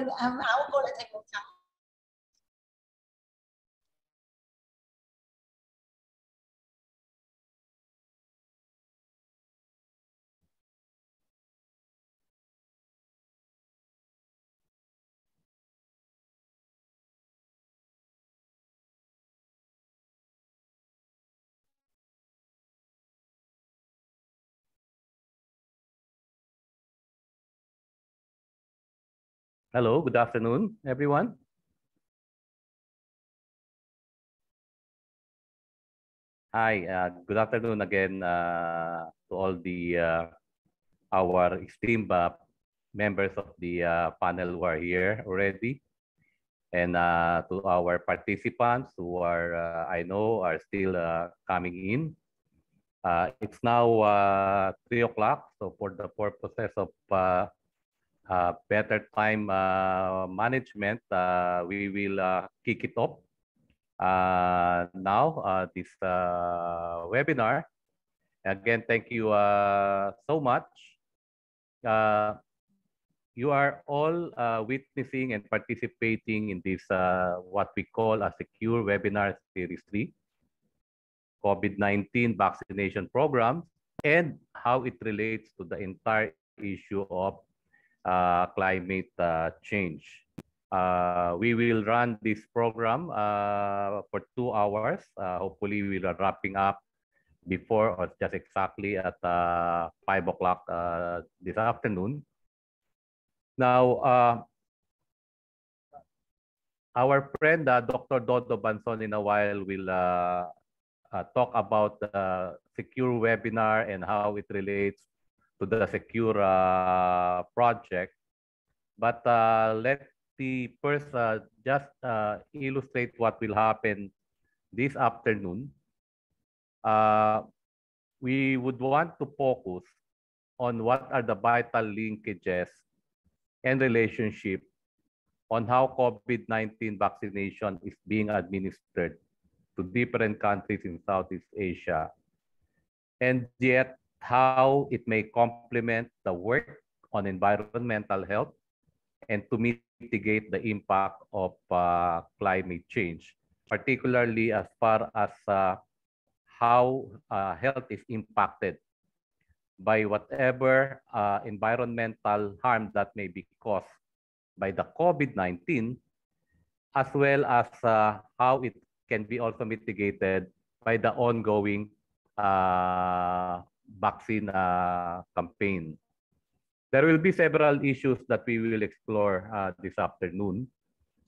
Mình ấm áo, cô lại chạy vòng tròn. Hello, good afternoon, everyone. Hi, uh, good afternoon again uh, to all the uh, our esteemed uh, members of the uh, panel who are here already, and uh, to our participants who are, I know, are still coming in. It's now three o'clock, so for the purposes of better time uh, management, uh, we will uh, kick it off uh, now, uh, this uh, webinar. Again, thank you uh, so much. Uh, you are all uh, witnessing and participating in this, uh, what we call a secure webinar series 3, COVID-19 vaccination program, and how it relates to the entire issue of uh, climate uh, change. Uh, we will run this program uh, for two hours. Uh, hopefully, we are wrapping up before or just exactly at uh, five o'clock uh, this afternoon. Now, uh, our friend uh, Dr. Dodo Banzon in a while will uh, uh, talk about the secure webinar and how it relates to the secure uh, project. But uh, let the first uh, just uh, illustrate what will happen this afternoon. Uh, we would want to focus on what are the vital linkages and relationship on how COVID-19 vaccination is being administered to different countries in Southeast Asia, and yet how it may complement the work on environmental health and to mitigate the impact of uh, climate change, particularly as far as uh, how uh, health is impacted by whatever uh, environmental harm that may be caused by the COVID-19, as well as uh, how it can be also mitigated by the ongoing uh, vaccine uh, campaign. There will be several issues that we will explore uh, this afternoon,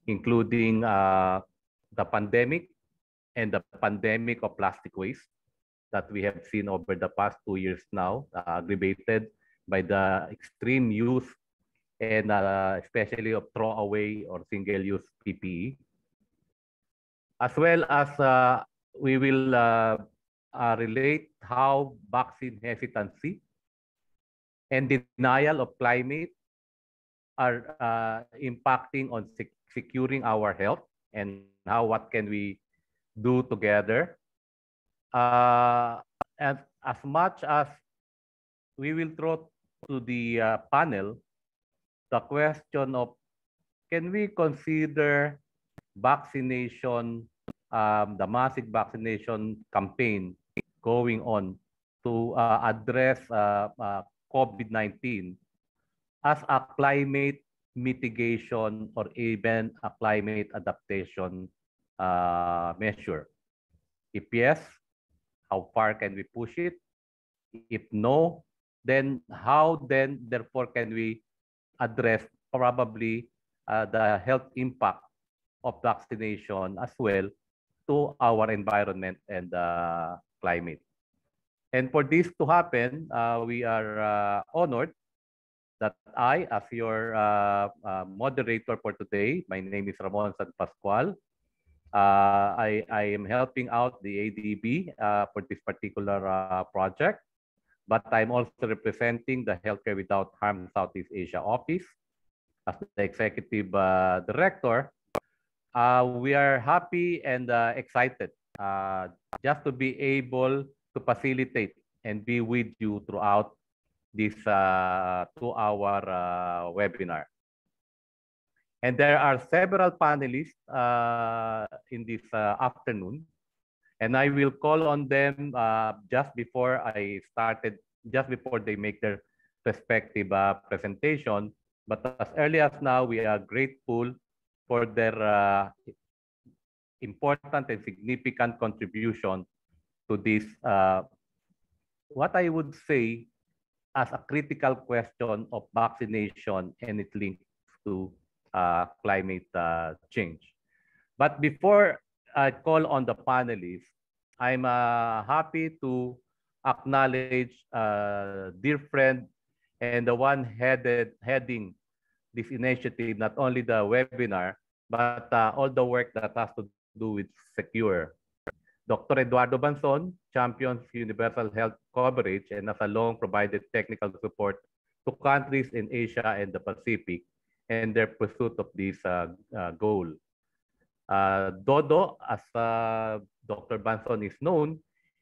including uh, the pandemic and the pandemic of plastic waste that we have seen over the past two years now, uh, aggravated by the extreme use and uh, especially of throwaway or single-use PPE. As well as uh, we will uh, relate how vaccine hesitancy and denial of climate are uh, impacting on sec securing our health and how what can we do together. Uh, and as much as we will throw to the uh, panel the question of can we consider vaccination, um, the massive vaccination campaign going on to uh, address uh, uh, COVID-19 as a climate mitigation or even a climate adaptation uh, measure? If yes, how far can we push it? If no, then how then therefore can we address probably uh, the health impact of vaccination as well to our environment and uh, climate. And for this to happen, uh, we are uh, honored that I, as your uh, uh, moderator for today, my name is Ramon San Pascual. I, I am helping out the ADB for this particular project, but I'm also representing the Healthcare Without Harm Southeast Asia office as the executive uh, director. Uh, we are happy and uh, excited uh, just to be able to facilitate and be with you throughout this uh, two-hour uh, webinar. And there are several panelists uh, in this uh, afternoon. And I will call on them uh, just before I started, just before they make their respective presentation. But as early as now, we are grateful for their important and significant contribution to this, uh, what I would say as a critical question of vaccination and its links to uh, climate uh, change. But before I call on the panelists, I'm uh, happy to acknowledge uh, dear friend and the one headed heading this initiative, not only the webinar, but uh, all the work that has to do with secure. Dr. Eduardo Banzon champions universal health coverage and has long provided technical support to countries in Asia and the Pacific and their pursuit of this uh, uh, goal. Uh, Dodo, as uh, Dr. Banzon is known,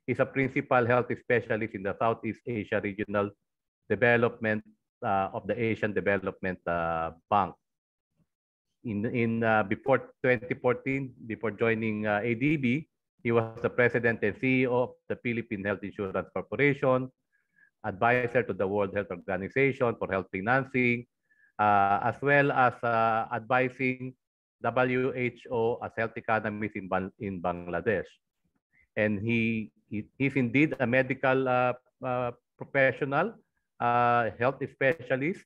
is a principal health specialist in the Southeast Asia Regional Development uh, of the Asian Development uh, Bank. In, in before 2014, before joining ADB, he was the president and CEO of the Philippine Health Insurance Corporation, advisor to the World Health Organization for health financing, uh, as well as uh, advising WHO as health economist in, in Bangladesh. And he, he he's indeed a medical uh, uh professional, uh, health specialist,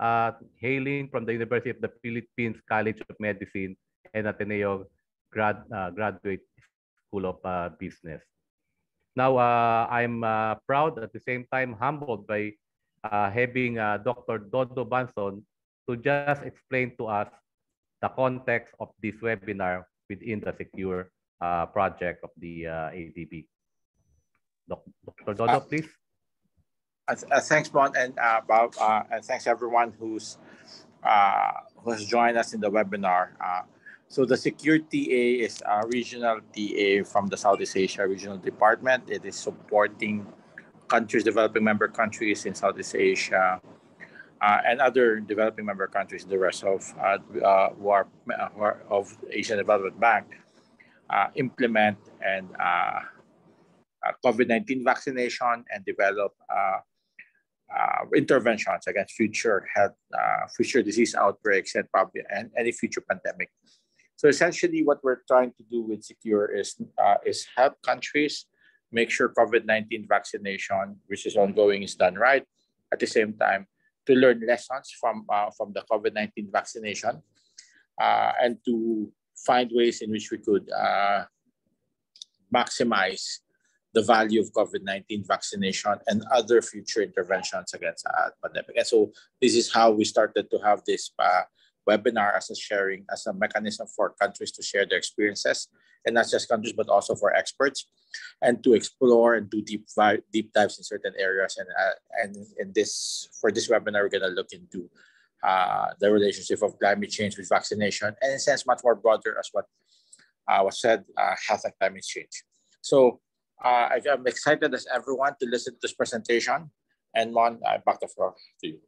uh, hailing from the University of the Philippines College of Medicine and Ateneo grad, graduate School of uh, Business. Now, uh, I'm uh, proud at the same time humbled by having Dr. Dodo Banzon to just explain to us the context of this webinar within the secure uh, project of the uh, ADB. Dr. Dodo, uh, please. thanks, Bon, and Bob, and thanks everyone who's who has joined us in the webinar. So the Secure TA is a regional TA from the Southeast Asia Regional Department. It is supporting countries, developing member countries in Southeast Asia, uh, and other developing member countries, in the rest of uh, uh, who, are, who, are, of Asian Development Bank, uh, implement and uh, uh, COVID-19 vaccination and develop interventions against future health, future disease outbreaks and, probably, and any future pandemic. So essentially, what we're trying to do with Secure is uh, is help countries make sure COVID-19 vaccination, which is ongoing, is done right. At the same time, to learn lessons from uh, from the COVID-19 vaccination, uh, and to find ways in which we could uh, maximize the value of COVID-19 vaccination and other future interventions against the pandemic. And so this is how we started to have this uh, webinar as a sharing, as a mechanism for countries to share their experiences, and not just countries, but also for experts, and to explore and do deep deep dives in certain areas. And uh, and in this for this webinar, we're gonna look into uh, the relationship of climate change with vaccination, and in a sense, much more broader as what uh, was said, uh, health and climate change. So uh, I'm excited as everyone to listen to this presentation. And Mon, I back the floor to you.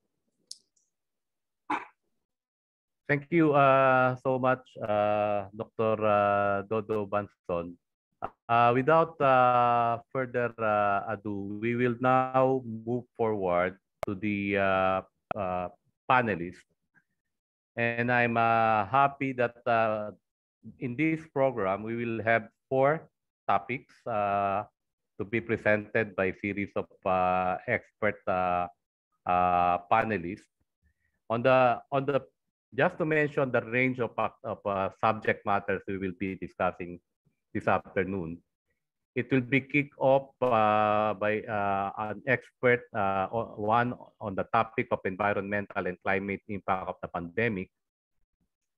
Thank you uh, so much, uh, Dr. Uh, Dodo Banzon. Uh, without uh, further ado, we will now move forward to the panelists. And I'm happy that in this program, we will have four topics to be presented by series of expert panelists. On the on the just to mention the range of, of uh, subject matters we will be discussing this afternoon. It will be kicked off uh, by uh, an expert, uh, one on the topic of environmental and climate impact of the pandemic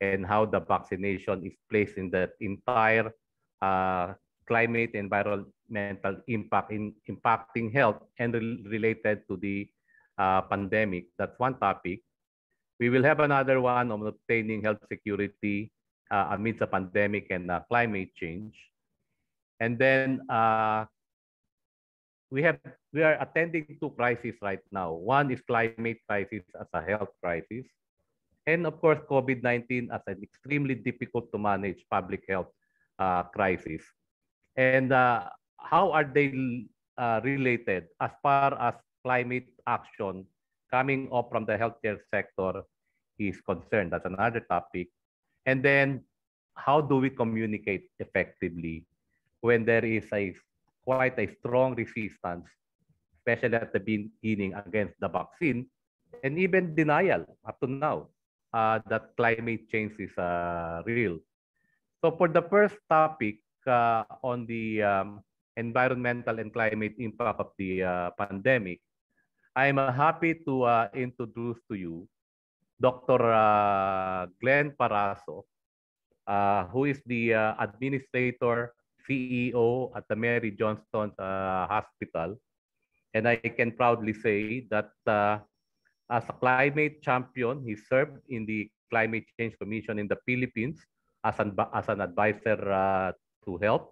and how the vaccination is placed in the entire uh, climate environmental impact in impacting health and re related to the uh, pandemic. That's one topic. We will have another one on obtaining health security uh, amidst a pandemic and uh, climate change. And then uh, we have we are attending two crises right now. One is climate crisis as a health crisis, And of course, COVID-19 as an extremely difficult to manage public health uh, crisis. And uh, how are they uh, related as far as climate action coming up from the healthcare sector is concerned? That's another topic. And then how do we communicate effectively when there is a quite a strong resistance, especially at the beginning against the vaccine, and even denial up to now uh, that climate change is uh, real. So for the first topic uh, on the um, environmental and climate impact of the uh, pandemic, I'm uh, happy to uh, introduce to you Dr. Uh, Glenn Paraso, uh, who is the administrator, CEO at the Mary Johnston Hospital. And I can proudly say that as a climate champion, he served in the Climate Change Commission in the Philippines as an, as an advisor uh, to health.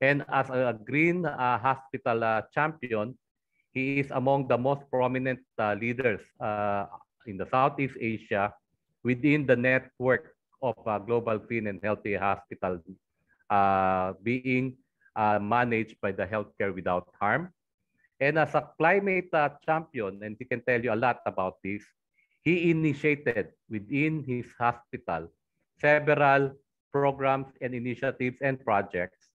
And as a green uh, hospital uh, champion, he is among the most prominent uh, leaders uh, in the Southeast Asia within the network of uh, Global Clean and Healthy Hospital uh, being uh, managed by the Healthcare Without Harm. And as a climate uh, champion, and he can tell you a lot about this, he initiated within his hospital several programs and initiatives and projects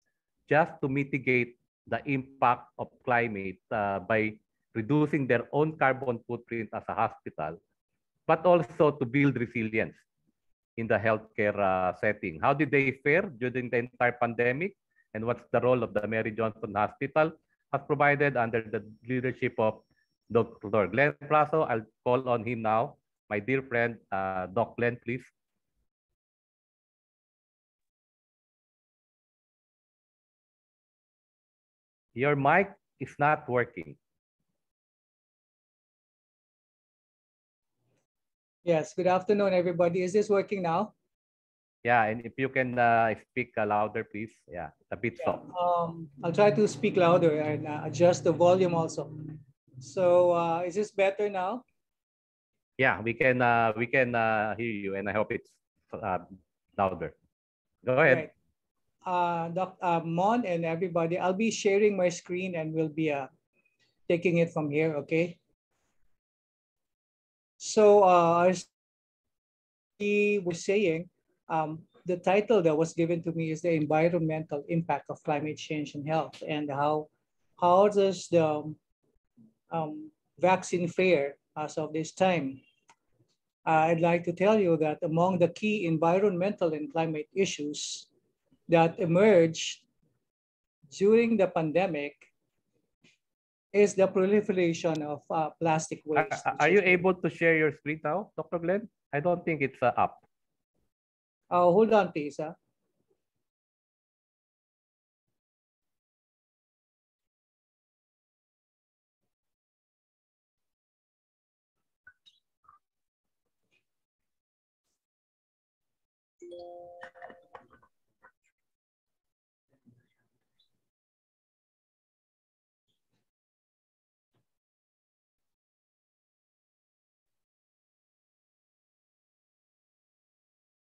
just to mitigate the impact of climate uh, by reducing their own carbon footprint as a hospital, but also to build resilience in the healthcare uh, setting. How did they fare during the entire pandemic? And what's the role of the Mary Johnston Hospital has provided under the leadership of Dr. Glenn Paraso? I'll call on him now. My dear friend, uh, Doc Glenn, please. Your mic is not working. Yes, good afternoon, everybody. Is this working now? Yeah, and if you can uh, speak uh, louder, please. Yeah, it's a bit soft. Um, I'll try to speak louder and uh, adjust the volume also. So uh, is this better now? Yeah, we can uh, we can uh, hear you, and I hope it's uh, louder. Go ahead. Right. Uh, Doc, uh, Mon and everybody, I'll be sharing my screen and we'll be uh, taking it from here, okay? So uh, as he was saying, um, the title that was given to me is the environmental impact of climate change and health and how how does the um, vaccine fare as of this time. Uh, I'd like to tell you that among the key environmental and climate issues that emerged during the pandemic is the proliferation of uh, plastic Are, waste. are you able to share your screen now, Dr. Glenn? I don't think it's uh, up. Oh, hold on, please. ah.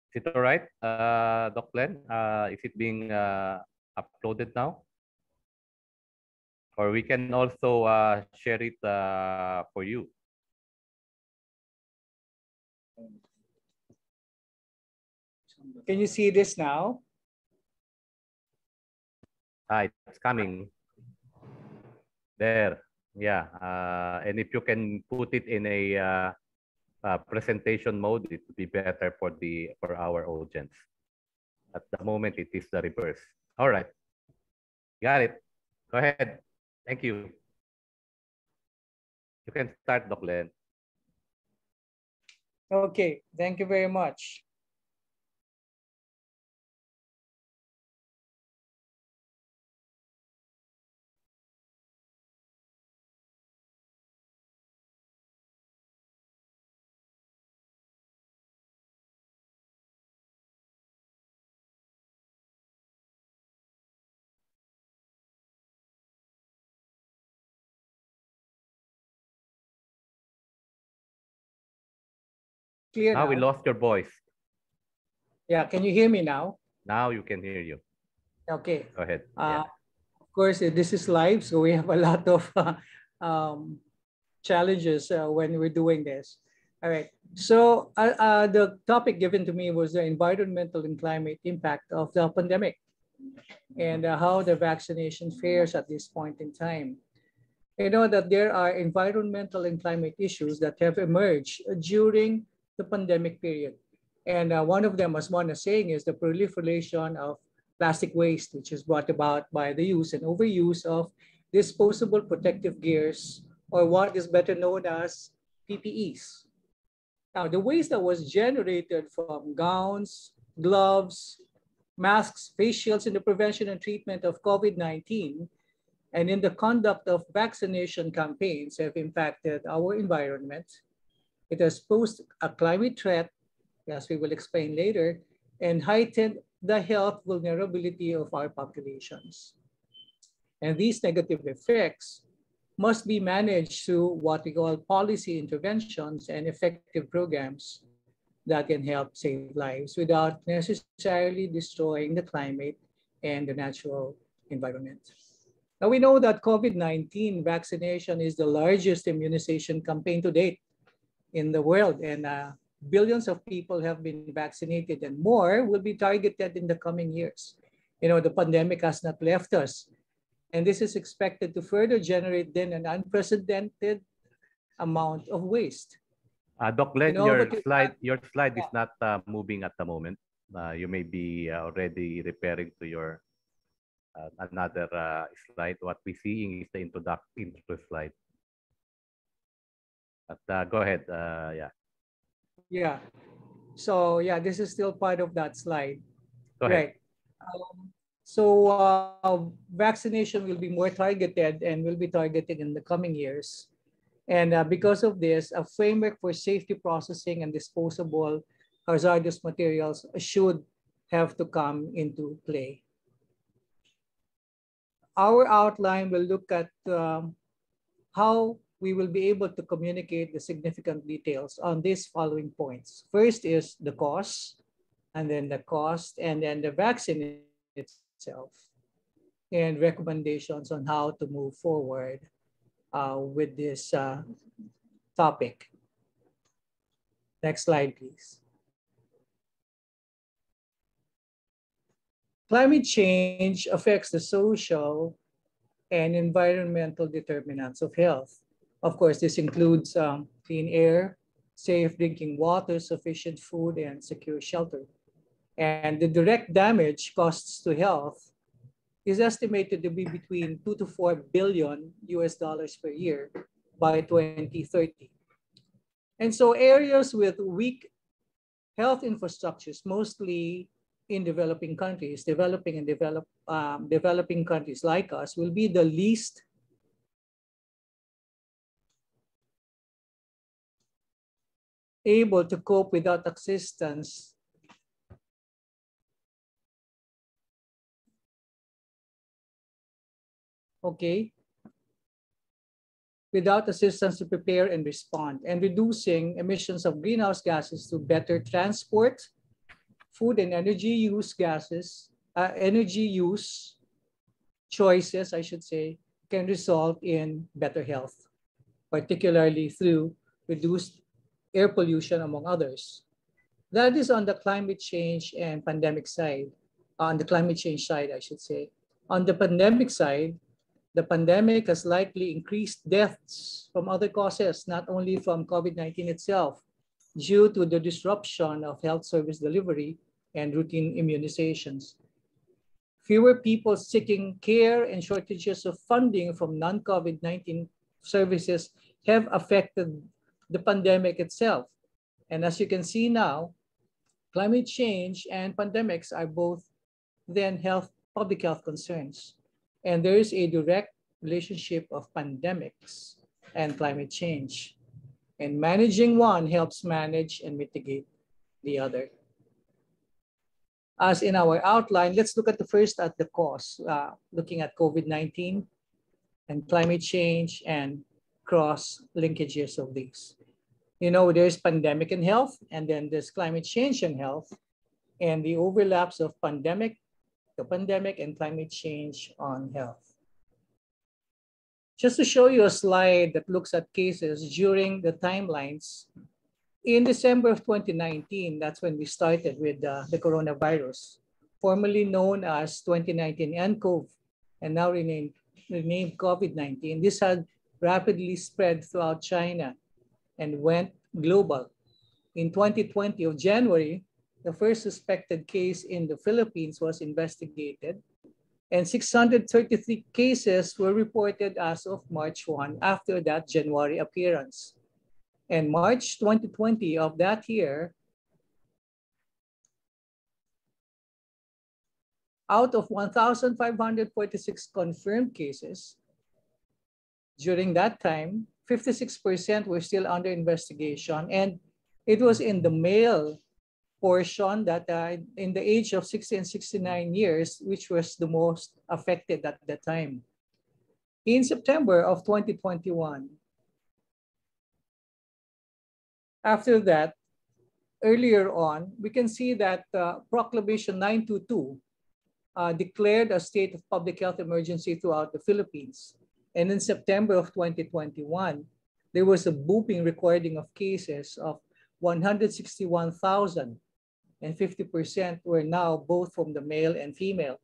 Is it all right, uh, Doc Glenn? Uh, is it being uh, uploaded now? Or we can also uh, share it uh, for you. Can you see this now? Ah, it's coming. There. Yeah. Uh, and if you can put it in a uh, uh, presentation mode, it would be better for the for our audience. At the moment, it is the reverse. All right. Got it. Go ahead. Thank you. You can start, Doc Len. Okay, thank you very much. Clear Now now? we lost your voice. Yeah, can you hear me now? Now you can hear you. Okay. Go ahead. Uh, Of course, this is live, so we have a lot of uh, um, challenges uh, when we're doing this. All right. So uh, uh, the topic given to me was the environmental and climate impact of the pandemic and uh, how the vaccination fares at this point in time. You know that there are environmental and climate issues that have emerged during the pandemic period. And uh, one of them, as one is saying, is the proliferation of plastic waste, which is brought about by the use and overuse of disposable protective gears, or what is better known as PPEs. Now, the waste that was generated from gowns, gloves, masks, face shields in the prevention and treatment of COVID-19 and in the conduct of vaccination campaigns have impacted our environment. It has posed a climate threat, as we will explain later, and heightened the health vulnerability of our populations. And these negative effects must be managed through what we call policy interventions and effective programs that can help save lives without necessarily destroying the climate and the natural environment. Now we know that COVID-19 vaccination is the largest immunization campaign to date in the world and uh, billions of people have been vaccinated and more will be targeted in the coming years. You know, the pandemic has not left us. And this is expected to further generate then an unprecedented amount of waste. Uh, Doc Len, You know, your slide, your slide is not uh, moving at the moment. Uh, you may be uh, already repairing to your uh, another uh, slide. What we're seeing is the introduct intro slide. But uh, go ahead. Uh, yeah, Yeah. So yeah, this is still part of that slide. go ahead. Right. Um, so uh, vaccination will be more targeted and will be targeted in the coming years. And uh, because of this, a framework for safety processing and disposable hazardous materials should have to come into play. Our outline will look at um, how we will be able to communicate the significant details on these following points. First is the cost, and then the cost, and then the vaccine itself, and recommendations on how to move forward uh, with this uh, topic. Next slide, please. Climate change affects the social and environmental determinants of health. Of course, this includes um, clean air, safe drinking water, sufficient food, and secure shelter. And the direct damage costs to health is estimated to be between two to four billion US dollars per year by 2030. And so areas with weak health infrastructures, mostly in developing countries, developing and develop, um, developing countries like us, will be the least able to cope without assistance okay, without assistance to prepare and respond, and reducing emissions of greenhouse gases to better transport, food and energy use gases, uh, energy use choices, I should say, can result in better health, particularly through reduced air pollution, among others. That is on the climate change and pandemic side, uh, on the climate change side, I should say. On the pandemic side, the pandemic has likely increased deaths from other causes, not only from COVID-19 itself, due to the disruption of health service delivery and routine immunizations. Fewer people seeking care and shortages of funding from non-COVID-19 services have affected the pandemic itself. And as you can see now, climate change and pandemics are both then health, public health concerns. And there is a direct relationship of pandemics and climate change. And managing one helps manage and mitigate the other. As in our outline, let's look at the first at the cause, uh, looking at COVID-19 and climate change and cross linkages of these. You know, there's pandemic and health, and then there's climate change and health, and the overlaps of pandemic, the pandemic and climate change on health. Just to show you a slide that looks at cases during the timelines, in December of 2019, that's when we started with uh, the coronavirus, formerly known as 2019 nCoV, and now renamed, renamed COVID-19. This had rapidly spread throughout China and went global. In 2020 of January, the first suspected case in the Philippines was investigated and 633 cases were reported as of March 1 after that January appearance. And March 2020 of that year, out of 1,546 confirmed cases, during that time, 56% were still under investigation. And it was in the male portion that uh, in the age of 60 and 69 years, which was the most affected at the time. In September of 2021, after that, earlier on, we can see that uh, Proclamation 922 uh, declared a state of public health emergency throughout the Philippines. And in September of 2021, there was a booming recording of cases of 161,000 and 50% were now both from the male and female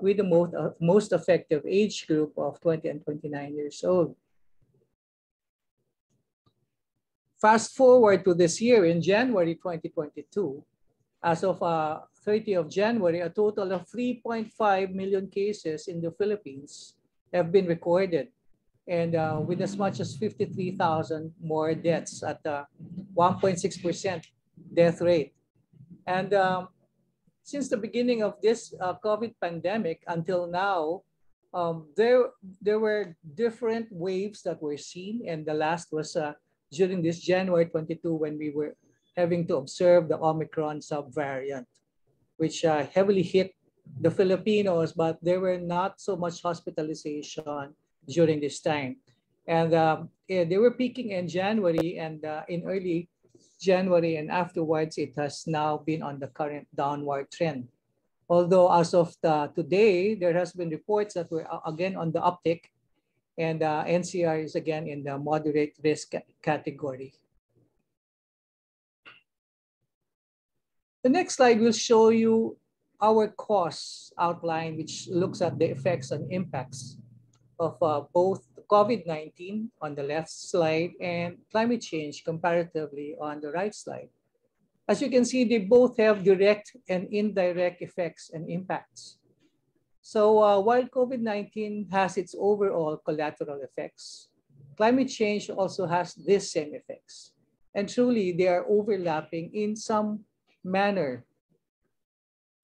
with the most, uh, most effective age group of 20 and 29 years old. Fast forward to this year in January 2022, as of uh, 30 of January, a total of 3.5 million cases in the Philippines have been recorded and uh, with as much as 53,000 more deaths at 1.6% death rate. And um, since the beginning of this uh, COVID pandemic until now, um, there, there were different waves that were seen. And the last was uh, during this January 22 when we were having to observe the Omicron subvariant, which uh, heavily hit the Filipinos, but there were not so much hospitalization during this time. And um, yeah, they were peaking in January and uh, in early January and afterwards, it has now been on the current downward trend. Although as of the, today, there has been reports that we're uh, again on the uptick and uh, NCR is again in the moderate risk category. The next slide will show you our costs outline, which looks at the effects and impacts of uh, both COVID-19 on the left slide and climate change comparatively on the right slide. As you can see, they both have direct and indirect effects and impacts. So uh, while COVID-19 has its overall collateral effects, climate change also has these same effects. And truly, they are overlapping in some manner.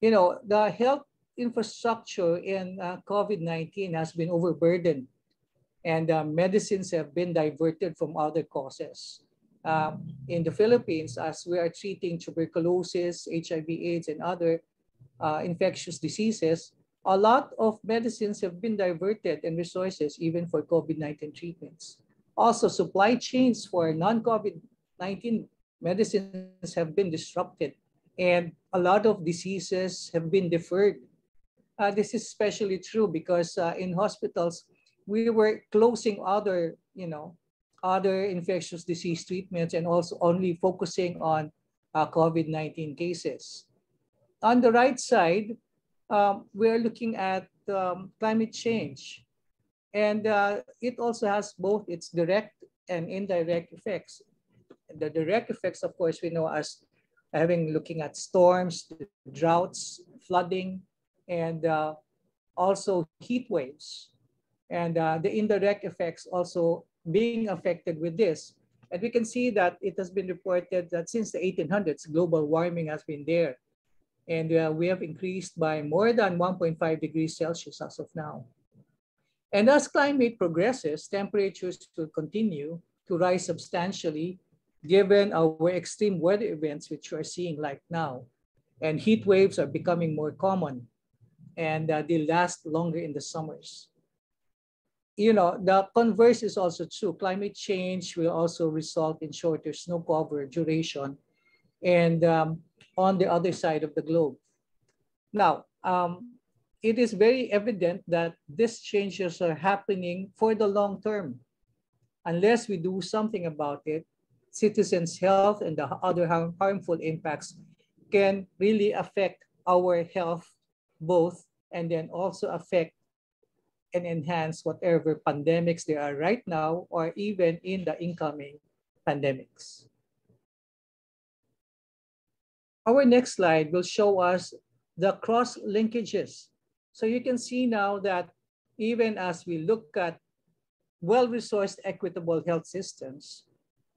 You know, the health infrastructure in uh, COVID-19 has been overburdened and uh, medicines have been diverted from other causes. Um, in the Philippines, as we are treating tuberculosis, HIV, AIDS, and other uh, infectious diseases, a lot of medicines have been diverted and resources even for COVID-19 treatments. Also, supply chains for non-COVID-19 medicines have been disrupted and a lot of diseases have been deferred. Uh, this is especially true because uh, in hospitals, we were closing other, you know, other infectious disease treatments and also only focusing on uh, COVID-19 cases. On the right side, um, we're looking at um, climate change. And uh, it also has both its direct and indirect effects. The direct effects, of course, we know as having looking at storms, droughts, flooding, and uh, also heat waves and uh, the indirect effects also being affected with this. And we can see that it has been reported that since the 1800s, global warming has been there. And uh, we have increased by more than 1.5 degrees Celsius as of now. And as climate progresses, temperatures will continue to rise substantially given our extreme weather events, which we're seeing like now. And heat waves are becoming more common and uh, they last longer in the summers. you know, the converse is also true. Climate change will also result in shorter snow cover duration and um, on the other side of the globe. Now, um, it is very evident that these changes are happening for the long term. Unless we do something about it, citizens' health and the other harmful impacts can really affect our health both and then also affect and enhance whatever pandemics there are right now or even in the incoming pandemics. Our next slide will show us the cross linkages. So you can see now that even as we look at well-resourced equitable health systems,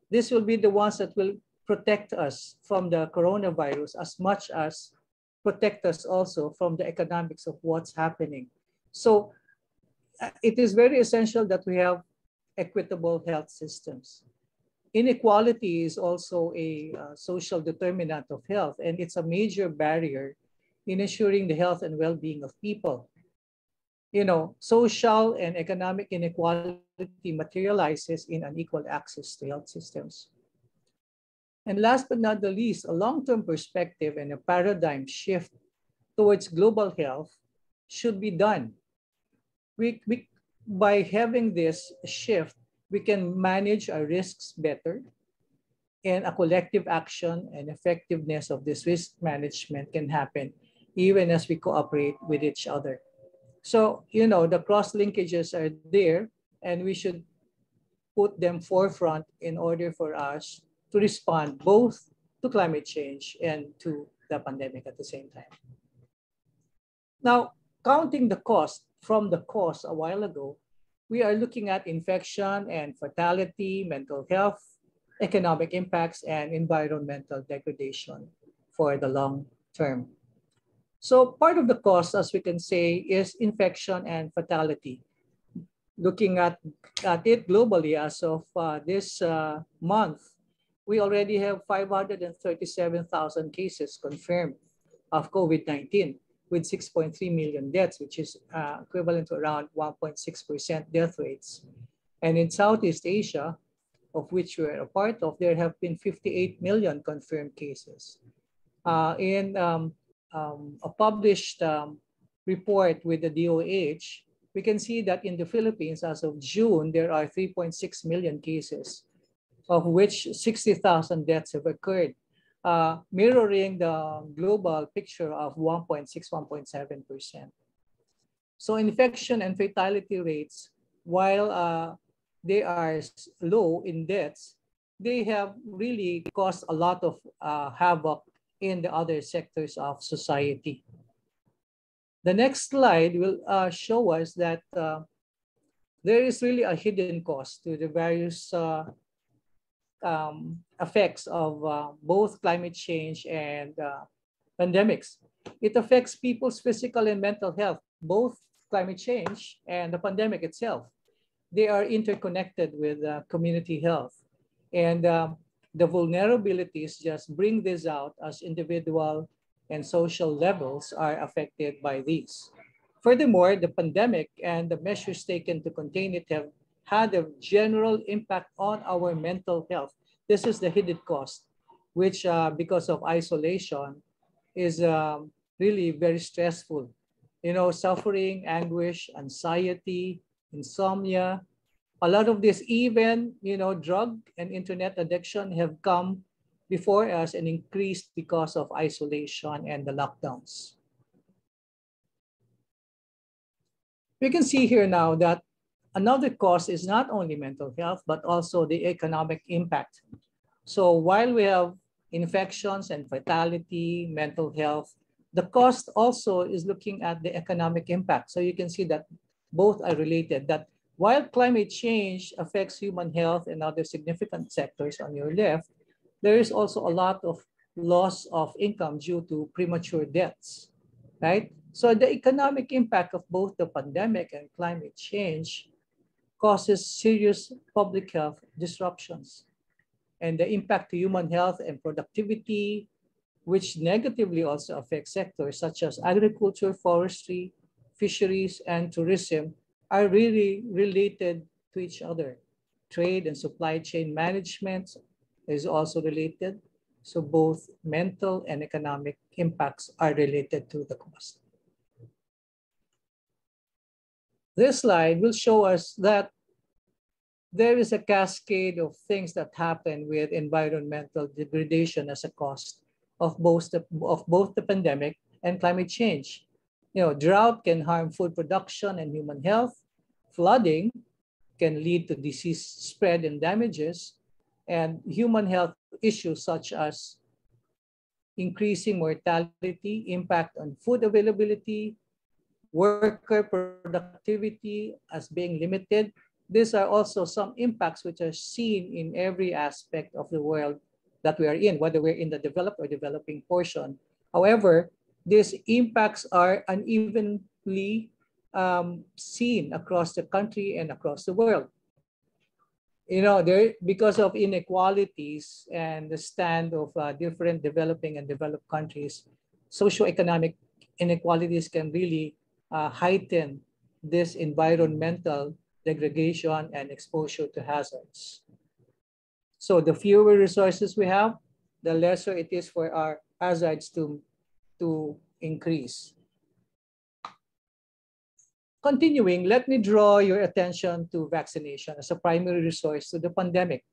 this will be the ones that will protect us from the coronavirus as much as protect us also from the economics of what's happening. So uh, it is very essential that we have equitable health systems. Inequality is also a uh, social determinant of health, and it's a major barrier in ensuring the health and well-being of people. You know, social and economic inequality materializes in unequal access to health systems. And last but not the least, a long-term perspective and a paradigm shift towards global health should be done we, we by having this shift, we can manage our risks better and a collective action and effectiveness of this risk management can happen even as we cooperate with each other. So, you know, the cross linkages are there and we should put them forefront in order for us to respond both to climate change and to the pandemic at the same time. Now, counting the cost, from the cause a while ago, we are looking at infection and fatality, mental health, economic impacts, and environmental degradation for the long term. So part of the cost, as we can say, is infection and fatality. Looking at, at it globally as of uh, this uh, month, we already have 537,000 cases confirmed of COVID-19 with 6.3 million deaths, which is uh, equivalent to around 1.6% death rates. And in Southeast Asia, of which we're a part of, there have been 58 million confirmed cases. Uh, in um, um, a published um, report with the DOH, we can see that in the Philippines, as of June, there are 3.6 million cases, of which 60,000 deaths have occurred uh, mirroring the global picture of 1.6, 1.7%. So infection and fatality rates, while uh, they are low in deaths, they have really caused a lot of uh, havoc in the other sectors of society. The next slide will uh, show us that uh, there is really a hidden cost to the various uh, um, effects of uh, both climate change and uh, pandemics. It affects people's physical and mental health, both climate change and the pandemic itself. They are interconnected with uh, community health. And um, the vulnerabilities just bring this out as individual and social levels are affected by these. Furthermore, the pandemic and the measures taken to contain it have had a general impact on our mental health. This is the hidden cost, which uh, because of isolation is um, really very stressful. You know, suffering, anguish, anxiety, insomnia, a lot of this, even, you know, drug and internet addiction have come before us and increased because of isolation and the lockdowns. We can see here now that Another cause is not only mental health, but also the economic impact. So while we have infections and fatality, mental health, the cost also is looking at the economic impact. So you can see that both are related, that while climate change affects human health and other significant sectors on your left, there is also a lot of loss of income due to premature deaths, right? So the economic impact of both the pandemic and climate change causes serious public health disruptions and the impact to human health and productivity, which negatively also affects sectors such as agriculture, forestry, fisheries, and tourism, are really related to each other. Trade and supply chain management is also related. So both mental and economic impacts are related to the cost. This slide will show us that there is a cascade of things that happen with environmental degradation as a cost of both the, of both the pandemic and climate change. You know, drought can harm food production and human health. Flooding can lead to disease spread and damages, and human health issues such as increasing mortality, impact on food availability, worker productivity as being limited. These are also some impacts which are seen in every aspect of the world that we are in, whether we're in the developed or developing portion. However, these impacts are unevenly um, seen across the country and across the world. You know, there because of inequalities and the stand of uh, different developing and developed countries, socioeconomic inequalities can really uh, heighten this environmental degradation and exposure to hazards. So the fewer resources we have, the lesser it is for our hazards to, to increase. Continuing, let me draw your attention to vaccination as a primary resource to the pandemic.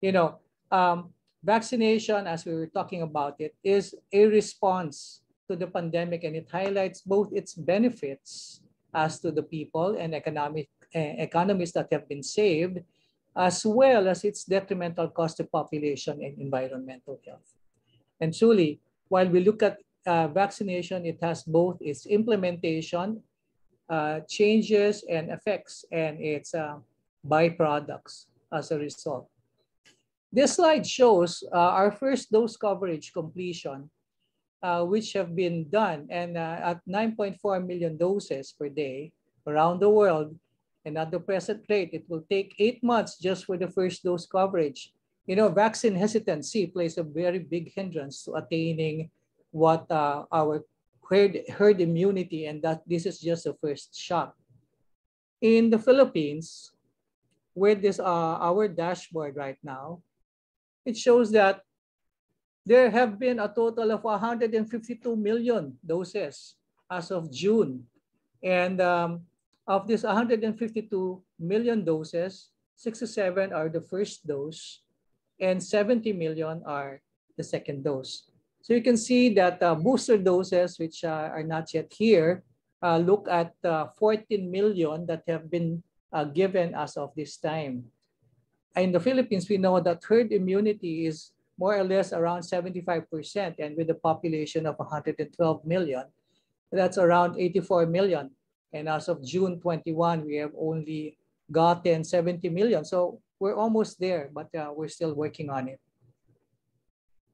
You know, um, vaccination, as we were talking about it, is a response to the pandemic and it highlights both its benefits as to the people and economic uh, economies that have been saved, as well as its detrimental cost to population and environmental health. And truly, while we look at uh, vaccination, it has both its implementation, uh, changes and effects, and its uh, byproducts as a result. This slide shows uh, our first dose coverage completion uh, which have been done and uh, at 9.4 million doses per day around the world. And at the present rate, it will take eight months just for the first dose coverage. You know, vaccine hesitancy plays a very big hindrance to attaining what uh, our herd, herd immunity and that this is just the first shot. In the Philippines, with this uh, our dashboard right now, it shows that there have been a total of 152 million doses as of June. And um, of this 152 million doses, 67 are the first dose and 70 million are the second dose. So you can see that uh, booster doses, which uh, are not yet here, uh, look at uh, 14 million that have been uh, given as of this time. In the Philippines, we know that herd immunity is more or less around 75%. And with a population of 112 million, that's around 84 million. And as of June 21, we have only gotten 70 million. So we're almost there, but uh, we're still working on it.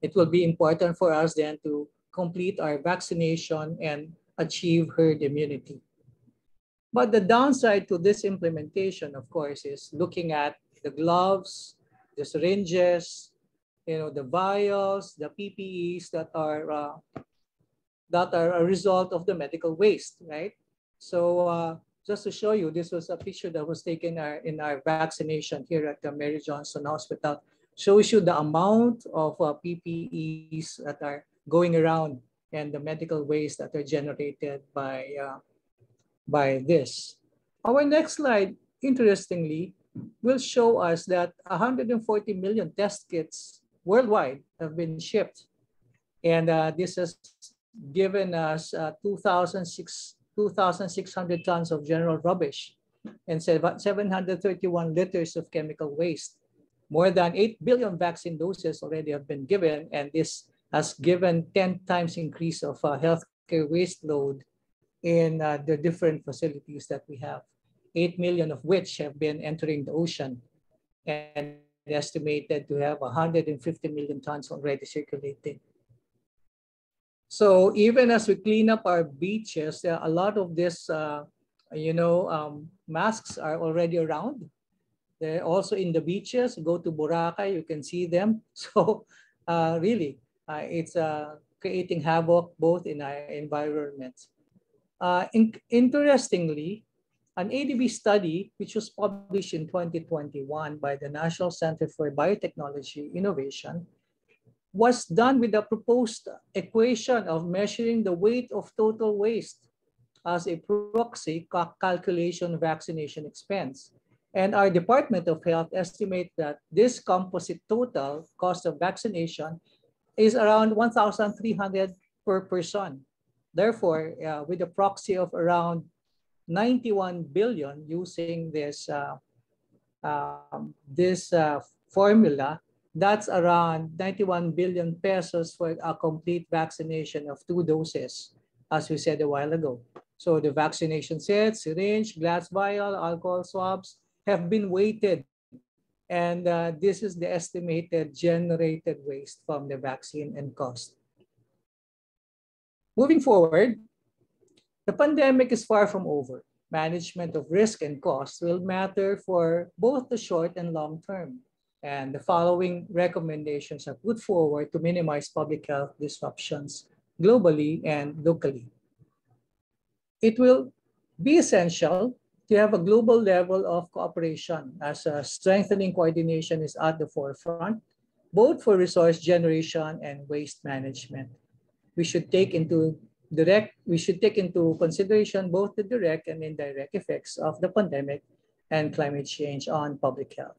It will be important for us then to complete our vaccination and achieve herd immunity. But the downside to this implementation, of course, is looking at the gloves, the syringes, you know, the vials, the PPEs that are uh, that are a result of the medical waste, right? So uh, just to show you, this was a picture that was taken our, in our vaccination here at the Mary Johnston Hospital. Shows you the amount of uh, PPEs that are going around and the medical waste that are generated by, uh, by this. Our next slide, interestingly, will show us that 140 million test kits worldwide have been shipped. And uh, this has given us uh, 2,600 tons of general rubbish and 731 liters of chemical waste. More than 8 billion vaccine doses already have been given, and this has given 10 times increase of uh, healthcare waste load in uh, the different facilities that we have. 8 million of which have been entering the ocean. And estimated to have 150 million tons already circulating. So even as we clean up our beaches, a lot of this, uh, you know, um, masks are already around. They're also in the beaches. Go to Boracay, you can see them. So uh, really, uh, it's uh, creating havoc both in our environments. Uh, in interestingly, An ADB study, which was published in 2021 by the National Center for Biotechnology Innovation, was done with the proposed equation of measuring the weight of total waste as a proxy calculation vaccination expense. And our Department of Health estimate that this composite total cost of vaccination is around 1,300 per person. Therefore, uh, with a proxy of around 91 billion using this, uh, um, this uh, formula, that's around 91 billion pesos for a complete vaccination of two doses, as we said a while ago. So the vaccination set, syringe, glass vial, alcohol swabs have been weighted. And uh, this is the estimated generated waste from the vaccine and cost. Moving forward, the pandemic is far from over. Management of risk and cost will matter for both the short and long term. And the following recommendations are put forward to minimize public health disruptions globally and locally. It will be essential to have a global level of cooperation as strengthening coordination is at the forefront, both for resource generation and waste management. We should take into direct, we should take into consideration both the direct and indirect effects of the pandemic and climate change on public health.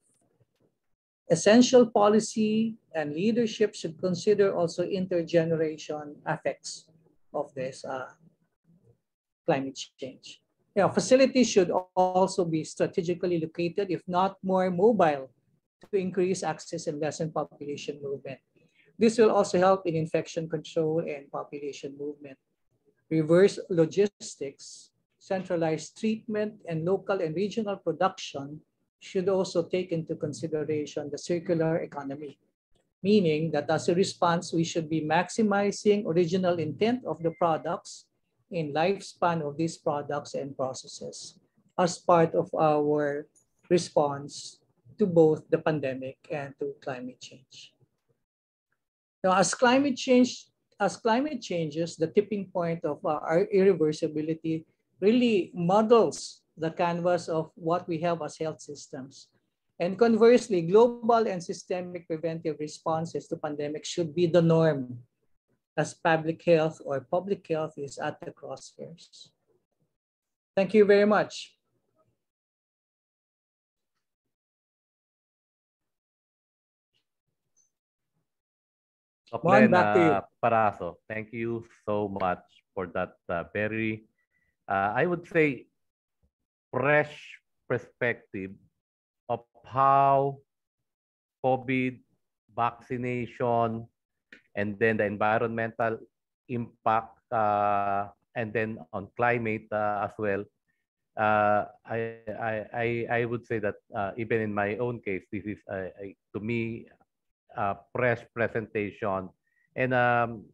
Essential policy and leadership should consider also intergeneration effects of this uh, climate change. You know, facilities should also be strategically located, if not more mobile, to increase access and lessen population movement. This will also help in infection control and population movement reverse logistics, centralized treatment, and local and regional production should also take into consideration the circular economy, meaning that as a response, we should be maximizing original intent of the products in lifespan of these products and processes as part of our response to both the pandemic and to climate change. Now, as climate change as climate changes, the tipping point of uh, our irreversibility really models the canvas of what we have as health systems. And conversely, global and systemic preventive responses to pandemics should be the norm as public health or public health is at the crosshairs. Thank you very much. Juan, back to you. Paraso, thank you so much for that uh, very, uh, I would say, fresh perspective of how COVID vaccination and then the environmental impact uh, and then on climate uh, as well. Uh, I, I, I would say that uh, even in my own case, this is uh, to me uh, press presentation and um,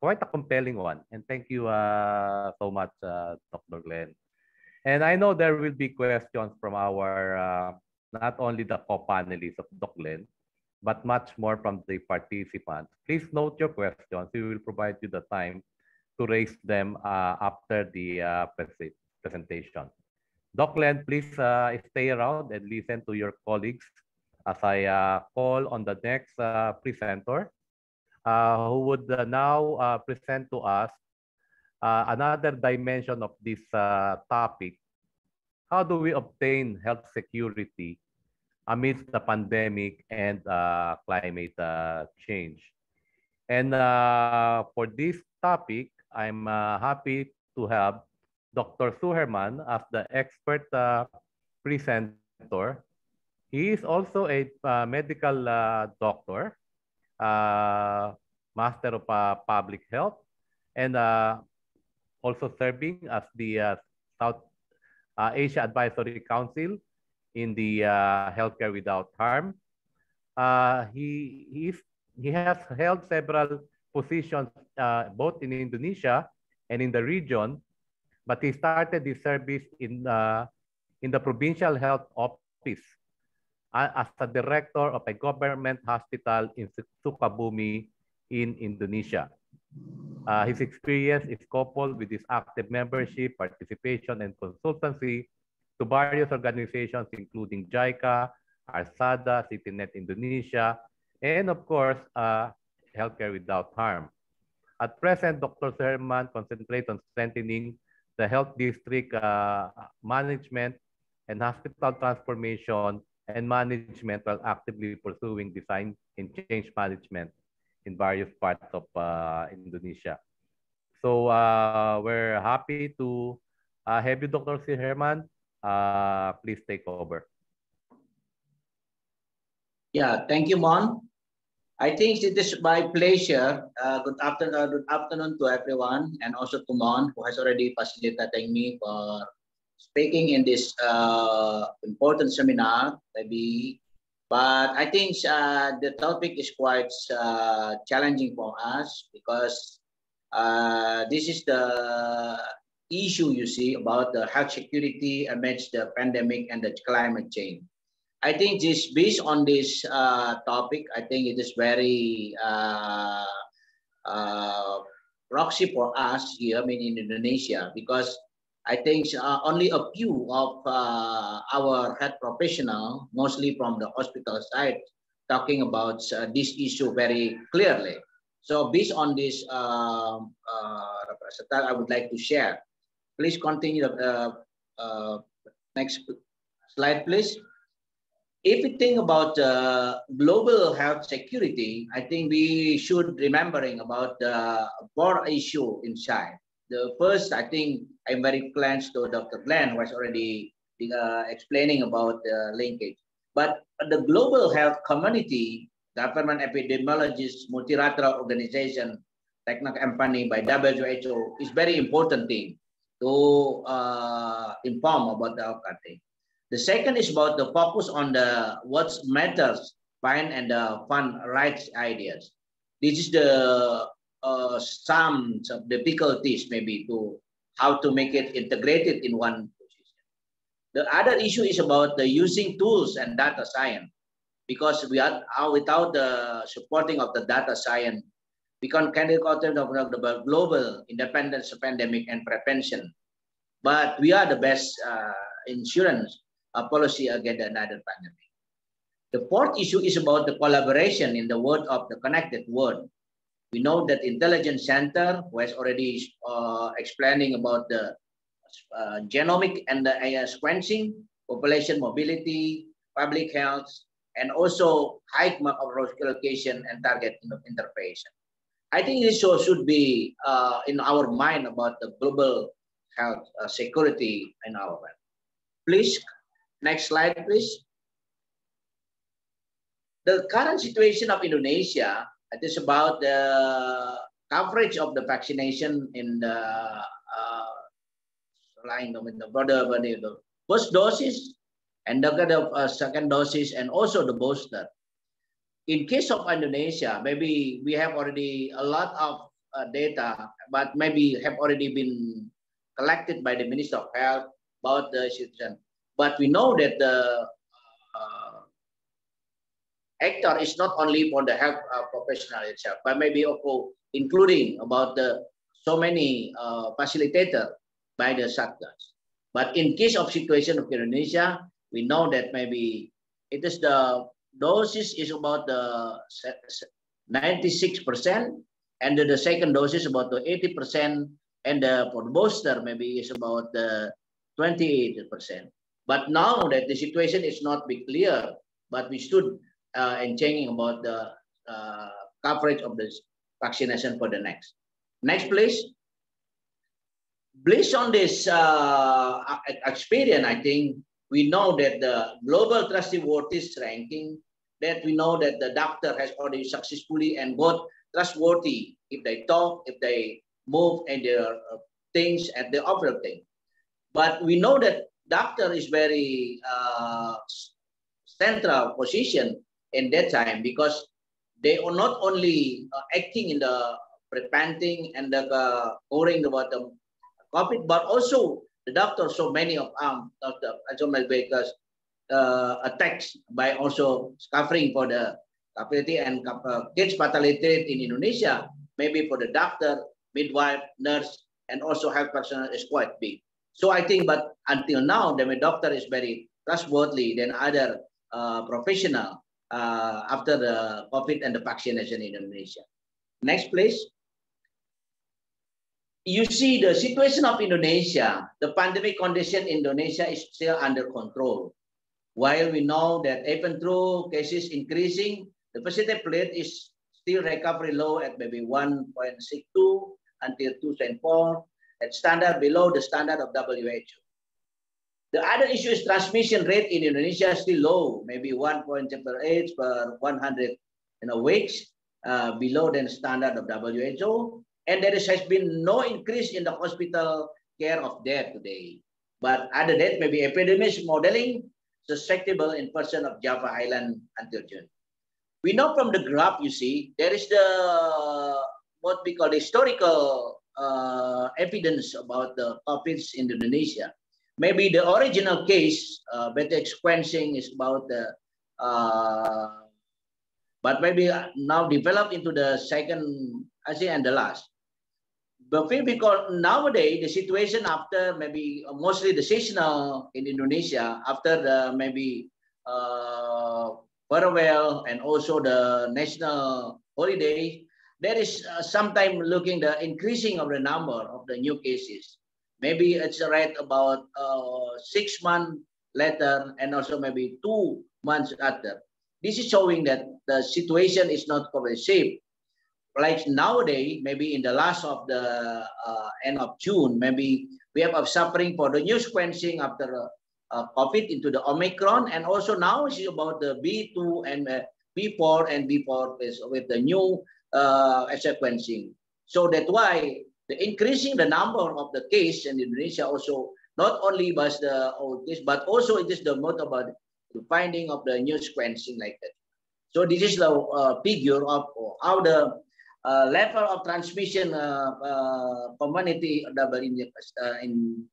quite a compelling one. And thank you uh, so much, uh, Dr. Glenn. And I know there will be questions from our, uh, not only the co-panelists of Dr. Glenn, but much more from the participants. Please note your questions. We will provide you the time to raise them uh, after the uh, presentation. Doc Glenn, please uh, stay around and listen to your colleagues as I uh, call on the next uh, presenter uh, who would now present to us another dimension of this topic. How do we obtain health security amidst the pandemic and climate change? And for this topic, I'm happy to have Dr. Suherman as the expert uh, presenter he is also a uh, medical uh, doctor, uh, master of uh, public health, and uh, also serving as the uh, South Asia Advisory Council in the Healthcare Without Harm. he, he, is, he has held several positions both in Indonesia and in the region, but he started his service in, in the Provincial Health Office as a director of a government hospital in Sukabumi in Indonesia. Uh, his experience is coupled with his active membership, participation, and consultancy to various organizations including JICA, ARSADA, CityNet Indonesia, and of course, uh, Healthcare Without Harm. At present, Dr. Herman concentrates on strengthening the health district uh, management and hospital transformation and management while actively pursuing design and change management in various parts of uh, Indonesia. So uh, we're happy to uh, have you, Dr. Suherman. Uh, please take over. Yeah, thank you, Mon. I think it is my pleasure. Uh, good afternoon, good afternoon to everyone, and also to Mon, who has already facilitated me for speaking in this uh, important seminar, maybe. But I think uh, the topic is quite uh, challenging for us because uh, this is the issue you see about the health security amidst the pandemic and the climate change. I think just based on this uh, topic, I think it is very uh, proxy for us here, I mean in Indonesia, because I think uh, only a few of uh, our health professional, mostly from the hospital side, talking about uh, this issue very clearly. So based on this, um, I would like to share. Please continue the next slide, please if we think about uh, global health security, I think we should remembering about the four issue inside. The first, I think I'm very thanks to Dr. Glenn who was already uh, explaining about the linkage. But the global health community, government epidemiologists, multilateral organization, technical company by WHO is very important thing to uh, inform about the health the second is about the focus on the what matters, find and the fund rights ideas. This is the uh, some of difficulties maybe to how to make it integrated in one position. The other issue is about the using tools and data science because we are uh, without the supporting of the data science, we can carry content of the global independence pandemic and prevention. But we are the best uh, insurance a policy against another pandemic. The fourth issue is about the collaboration in the world of the connected world. We know that Intelligence Center was already uh, explaining about the uh, genomic and the uh, sequencing, population mobility, public health, and also height of location and target interface. I think this show should be uh, in our mind about the global health uh, security in our. Please Next slide, please. The current situation of Indonesia, it is about the coverage of the vaccination in the uh, the broader the first doses and the kind uh, second doses and also the booster. In case of Indonesia, maybe we have already a lot of uh, data, but maybe have already been collected by the Minister of Health about the situation. But we know that the actor is not only for the health uh, professional itself, but maybe also including about the so many uh, facilitator by the Satgas. But in case of situation of Indonesia, we know that maybe it is the doses is about the 96%, and the second dose is about the 80%, and the, for the booster maybe is about the 28%. But now that the situation is not be clear, but we should uh, and changing about the uh, coverage of this vaccination for the next. Next, please. Based on this uh, experience, I think we know that the global trustworthiness ranking, that we know that the doctor has already successfully and got trustworthy if they talk, if they move and their uh, things and the other thing. But we know that doctor is very uh, central position in that time because they are not only uh, acting in the preventing and the uh, curing the COVID, but also the doctor so many of um doctor because uh, attacks by also suffering for the capacity and uh, kids fatality in Indonesia, maybe for the doctor, midwife, nurse, and also health personnel is quite big. So I think, but until now, the doctor is very trustworthy than other uh, professional uh, after the COVID and the vaccination in Indonesia. Next, please. You see the situation of Indonesia, the pandemic condition in Indonesia is still under control. While we know that even though cases increasing, the positive rate is still recovery low at maybe 1.62 until 2.4 at standard below the standard of WHO. The other issue is transmission rate in Indonesia is still low, maybe 1.8 per 100 in a weeks, uh, below the standard of WHO. And there has been no increase in the hospital care of death today. But other than maybe epidemic modeling susceptible in person of Java Island until June. We know from the graph, you see, there is the what we call the historical uh, evidence about the COVID in Indonesia. Maybe the original case, uh, better sequencing is about the, uh, but maybe now developed into the second, I say, and the last. But because nowadays the situation after maybe mostly the seasonal in Indonesia after the maybe uh, farewell and also the national holiday, there is uh, sometime looking the increasing of the number of the new cases. Maybe it's right about uh, six months later and also maybe two months after. This is showing that the situation is not safe. Like nowadays, maybe in the last of the uh, end of June, maybe we have a suffering for the new sequencing after uh, COVID into the Omicron. And also now it's about the B2 and uh, B4 and B4 is with the new uh, sequencing. So that's why the increasing the number of the case in Indonesia also not only was the old case, but also it is the mode about the finding of the new sequencing like that. So this is the uh, figure of how the uh, level of transmission uh, uh, community in, uh, in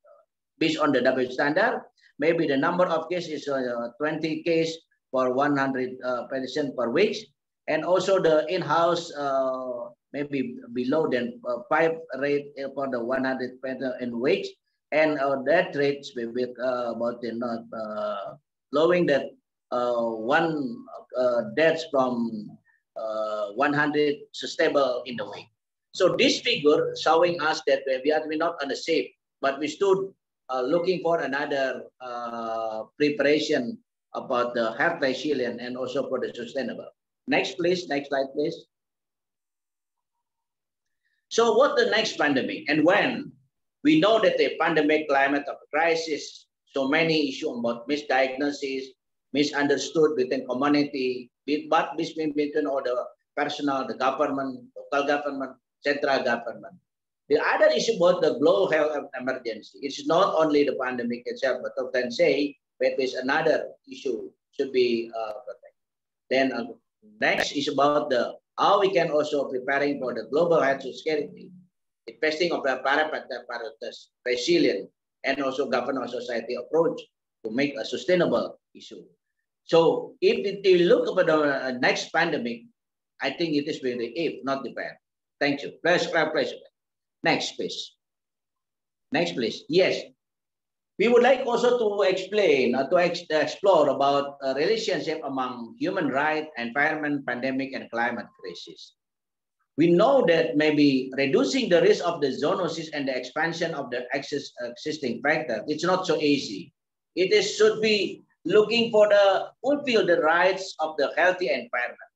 based on the double standard. Maybe the number of cases is uh, 20 case per 100 uh, patient per week. And also the in-house uh, maybe below than uh, five rate for the 100 patient in weeks. And uh, that rates maybe uh, about you know, uh, lowering that uh, one uh, from uh, 100 stable in the week. So this figure showing us that we are not on the safe, but we stood uh, looking for another preparation about the health resilient and also for the sustainable. Next, please. Next slide, please. So what the next pandemic and when? We know that the pandemic climate of crisis, so many issues about misdiagnosis, misunderstood within community, but between all the personal, the government, local government, central government. The other issue about the global health emergency, it's not only the pandemic itself, but often say that there's another issue should be uh, protected. Then uh, next is about the how we can also preparing for the global health security, the testing of the apparatus, resilient, and also governance society approach to make a sustainable issue. So if you look at the uh, next pandemic, I think it is very if, not the depend. Thank you. Please, please. Next, please. Next, please. Yes. We would like also to explain or to ex explore about a relationship among human rights, environment, pandemic, and climate crisis. We know that maybe reducing the risk of the zoonosis and the expansion of the existing factor, it's not so easy. It is should be looking for the fulfill the rights of the healthy environment.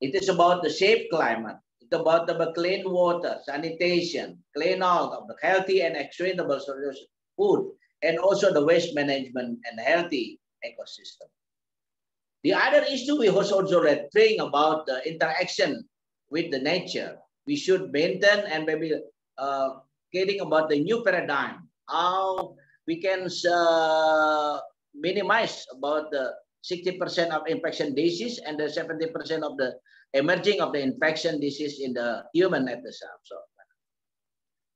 It is about the safe climate, it's about the clean water, sanitation, clean out of the healthy and sustainable solution, food, and also the waste management and healthy ecosystem. The other issue we also reading about the interaction with the nature. We should maintain and maybe uh, getting about the new paradigm, how we can uh, minimize about the 60% of infection disease and the 70% of the emerging of the infection disease in the human at the. So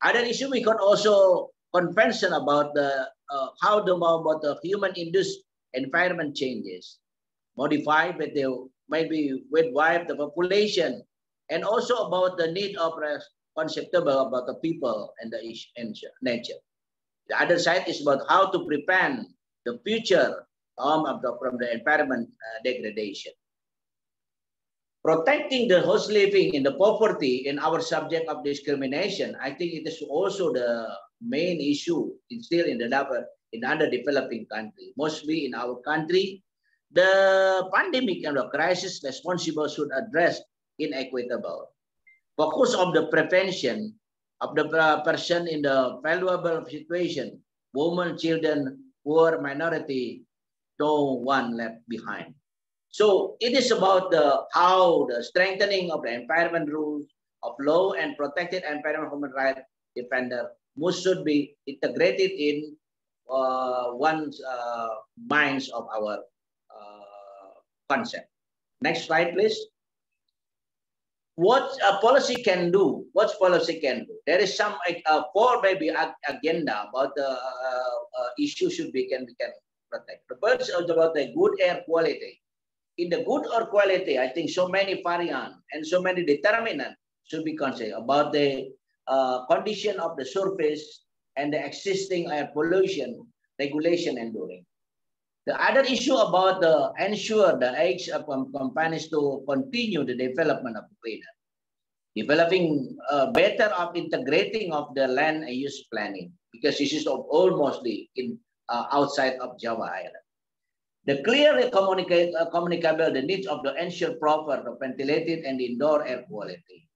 other issue we could also convention about the uh, how the about the human induced environment changes, modified with the maybe with wipe the population, and also about the need of conceptable about the people and the nature. The other side is about how to prevent the future um, the, from the environment uh, degradation. Protecting the host living in the poverty in our subject of discrimination, I think it is also the main issue is still in the in underdeveloping country. Mostly in our country, the pandemic and the crisis responsible should address inequitable. Focus of the prevention of the person in the valuable situation, women, children, poor, minority, no one left behind. So it is about the how the strengthening of the environment rules of law and protected environment human rights defender must should be integrated in uh, one's uh, minds of our uh, concept. Next slide, please what a policy can do, what policy can do. There is some uh, four maybe agenda about the uh, uh, issue should be can, can protect. The first is about the good air quality. In the good air quality, I think so many variants and so many determinants should be considered about the uh, condition of the surface and the existing air pollution regulation and. The other issue about the ensure the age of companies to continue the development of cleaner. Developing uh, better of integrating of the land and use planning because this is almost in uh, outside of Java Island. The clearly communicate, uh, communicable the needs of the ensure proper the ventilated and indoor air quality.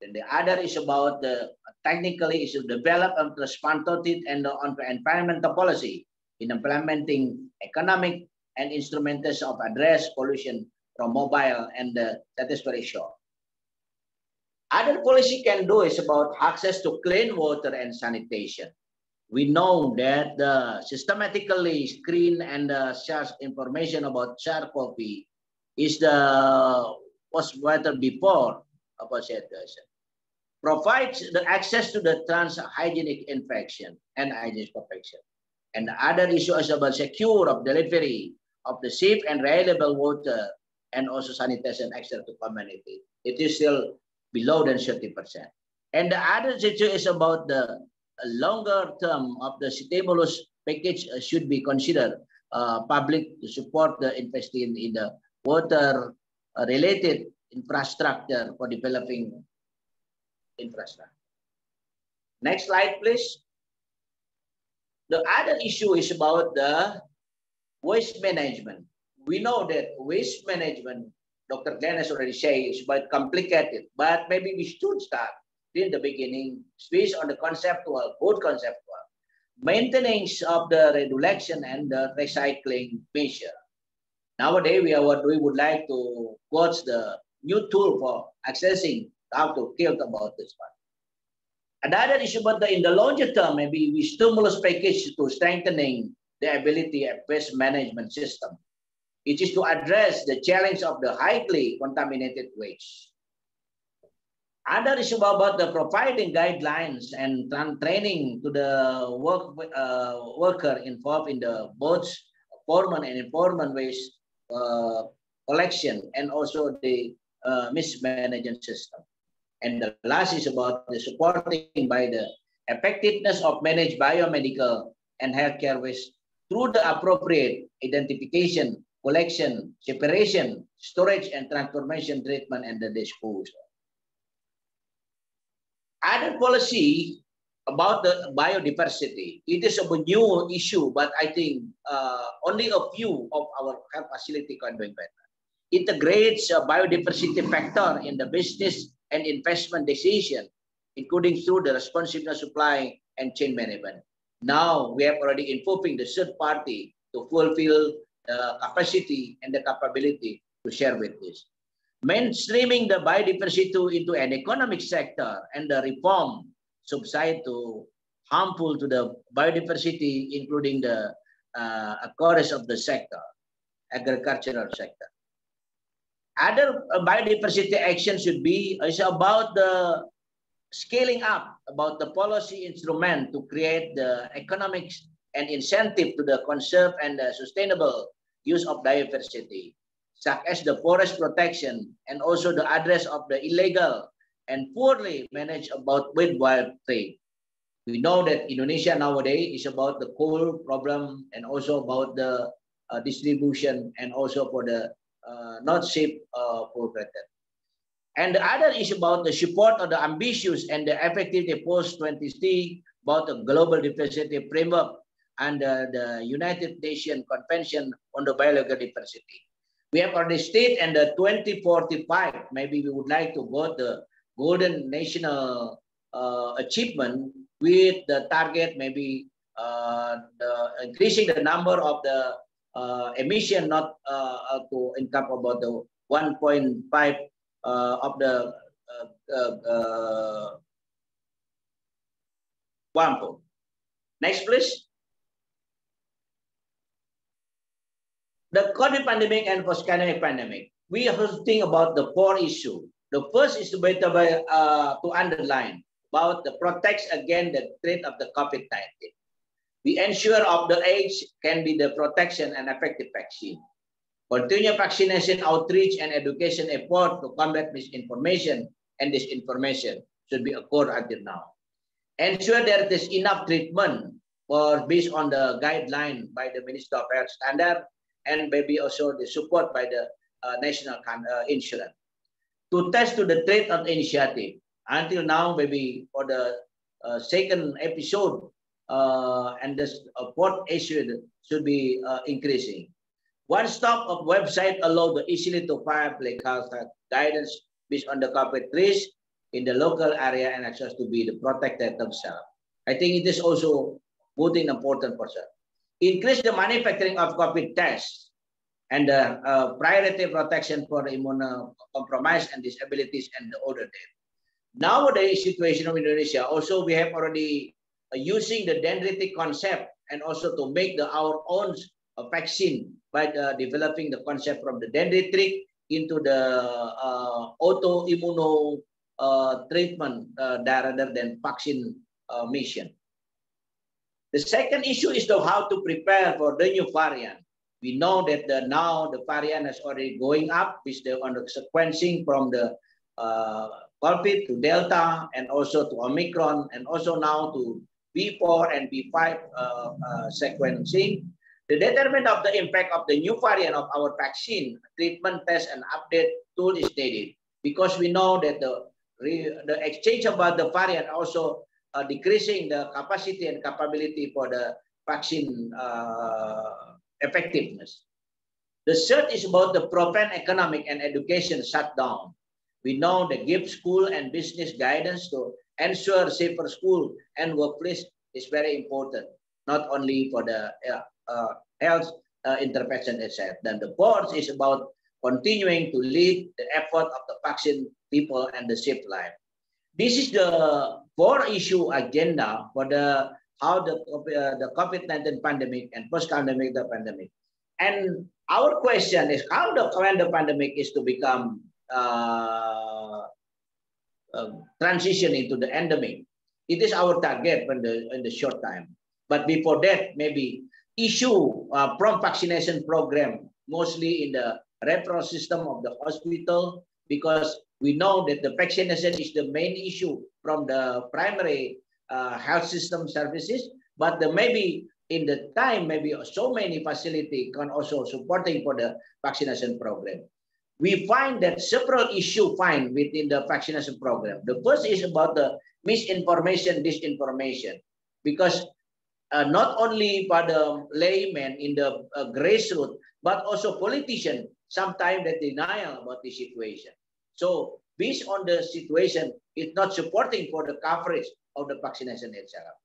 Then the other is about the technically is to develop and responsive and on environmental policy in implementing economic and instrumentation of address pollution from mobile and the satisfactory shore. Other policy can do is about access to clean water and sanitation. We know that the systematically screen and uh, information about share copy is the was better before about sanitation. Provides the access to the trans hygienic infection and hygienic perfection. And the other issue is about secure of delivery of the safe and reliable water and also sanitation access to community. It is still below than 30%. And the other issue is about the longer term of the stimulus package uh, should be considered uh, public to support the investing in the water uh, related infrastructure for developing infrastructure. Next slide, please. The other issue is about the waste management. We know that waste management, Dr. Glenn has already said, is quite complicated, but maybe we should start in the beginning, based on the conceptual, good conceptual, maintenance of the reduction and the recycling measure. Nowadays, we are what we would like to watch the new tool for accessing how to think about this one. Another issue, but the, in the longer term, maybe we stimulus package to strengthening the ability of waste management system. It is to address the challenge of the highly contaminated waste. Another issue about the providing guidelines and training to the work uh, worker involved in the both formal and informal waste uh, collection and also the uh, mismanagement system. And the last is about the supporting by the effectiveness of managed biomedical and healthcare waste through the appropriate identification, collection, separation, storage, and transformation treatment and the disposal. Other policy about the biodiversity, it is a new issue, but I think uh, only a few of our health facility can do better. Integrates a biodiversity factor in the business and investment decision, including through the responsible supply and chain management. Now we have already involving the third party to fulfill the capacity and the capability to share with this. Mainstreaming the biodiversity into an economic sector and the reform to harmful to the biodiversity, including the uh, of the sector, agricultural sector. Other uh, biodiversity action should be is about the scaling up, about the policy instrument to create the economics and incentive to the conserve and the sustainable use of diversity, such as the forest protection and also the address of the illegal and poorly managed about wild trade. We know that Indonesia nowadays is about the coal problem and also about the uh, distribution and also for the uh, not safe uh, for And the other is about the support of the ambitious and the effective post-2030 about the global diversity framework and uh, the United Nations Convention on the Biological Diversity. We have already stated in the 2045, maybe we would like to go the golden national uh, achievement with the target maybe uh, the, increasing the number of the uh, emission not uh, uh, to income about the 1.5 uh, of the one. Next, please. The COVID pandemic and post-pandemic pandemic. We to think about the four issue. The first is to better uh, to underline about the protects against the threat of the COVID-19. We ensure of the age can be the protection and effective vaccine. Continue vaccination outreach and education effort to combat misinformation and disinformation should be occurred until now. Ensure there is enough treatment for based on the guideline by the Minister of Health Standard and maybe also the support by the uh, National uh, Insurance. To test to the trade of initiative, until now, maybe for the uh, second episode, uh, and the uh, fourth issue should be uh, increasing. One stop of website allow the easily to find health guidance based on the corporate risk in the local area and access to be the protected themselves. I think it is also putting important portion. Increase the manufacturing of COVID tests and the uh, priority protection for immunocompromised and disabilities and the older death. Nowadays, situation of Indonesia, also we have already using the dendritic concept and also to make the our own uh, vaccine by the, developing the concept from the dendritic into the uh, autoimmuno uh, treatment uh, rather than vaccine uh, mission. The second issue is to how to prepare for the new variant. We know that the, now the variant is already going up with the, on the sequencing from the uh, COVID to Delta and also to Omicron and also now to B4 and B5 uh, uh, sequencing. The determinant of the impact of the new variant of our vaccine, treatment test and update tool is needed because we know that the, the exchange about the variant also uh, decreasing the capacity and capability for the vaccine uh, effectiveness. The third is about the prevent economic and education shutdown. We know the give school and business guidance to ensure safer school and workplace is very important, not only for the uh, health uh, intervention, etc. Then the board is about continuing to lead the effort of the vaccine people and the safe life. This is the four issue agenda for the how the uh, the COVID-19 pandemic and post-pandemic the pandemic. And our question is how the when the pandemic is to become uh, transition into the endemic. It is our target in the in the short time. But before that, maybe issue uh, prompt vaccination program, mostly in the referral system of the hospital, because we know that the vaccination is the main issue from the primary uh, health system services, but the maybe in the time, maybe so many facility can also supporting for the vaccination program. We find that several issue find within the vaccination program. The first is about the misinformation, disinformation, because uh, not only by the layman in the uh, grassroots, but also politicians sometimes they denial about the situation. So based on the situation, it's not supporting for the coverage of the vaccination itself.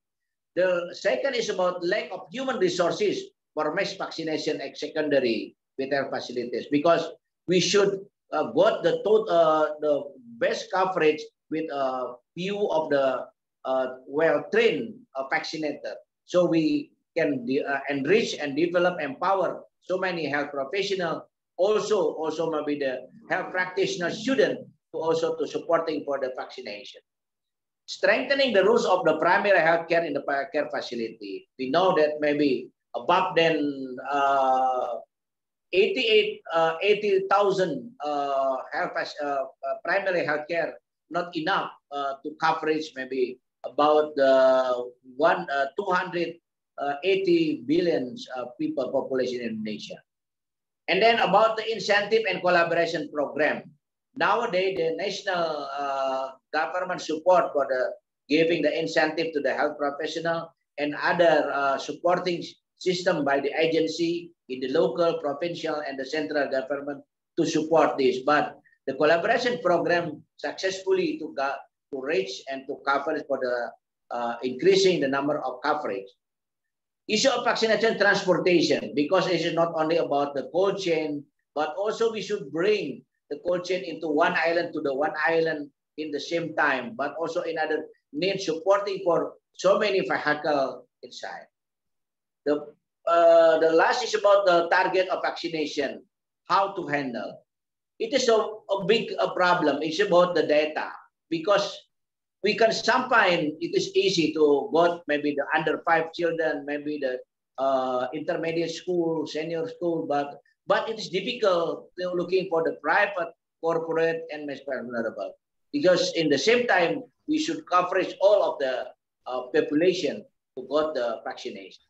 The second is about lack of human resources for mass vaccination at secondary our facilities because we should uh, got the uh, the best coverage with a few of the uh, well-trained uh, vaccinator so we can uh, enrich and develop, empower so many health professionals, also, also maybe the health practitioner student to also to supporting for the vaccination. Strengthening the rules of the primary health care in the care facility. We know that maybe above than uh, 88, uh, 80,000 uh, health, uh, uh, primary health care, not enough uh, to coverage maybe about the one uh, 280 billion uh, people population in Indonesia. And then about the incentive and collaboration program. Nowadays, the national uh, government support for the giving the incentive to the health professional and other uh, supporting system by the agency in the local, provincial, and the central government to support this. But the collaboration program successfully to, to reach and to cover for the uh, increasing the number of coverage. Issue of vaccination transportation, because it is not only about the cold chain, but also we should bring the cold chain into one island to the one island in the same time, but also in other need supporting for so many vehicle inside. The, uh, the last is about the target of vaccination, how to handle. It is a, a big a problem. It's about the data because we can sometimes it is easy to go maybe the under five children, maybe the uh, intermediate school, senior school, but but it is difficult looking for the private, corporate, and mass vulnerable because in the same time we should coverage all of the uh, population who got the vaccination.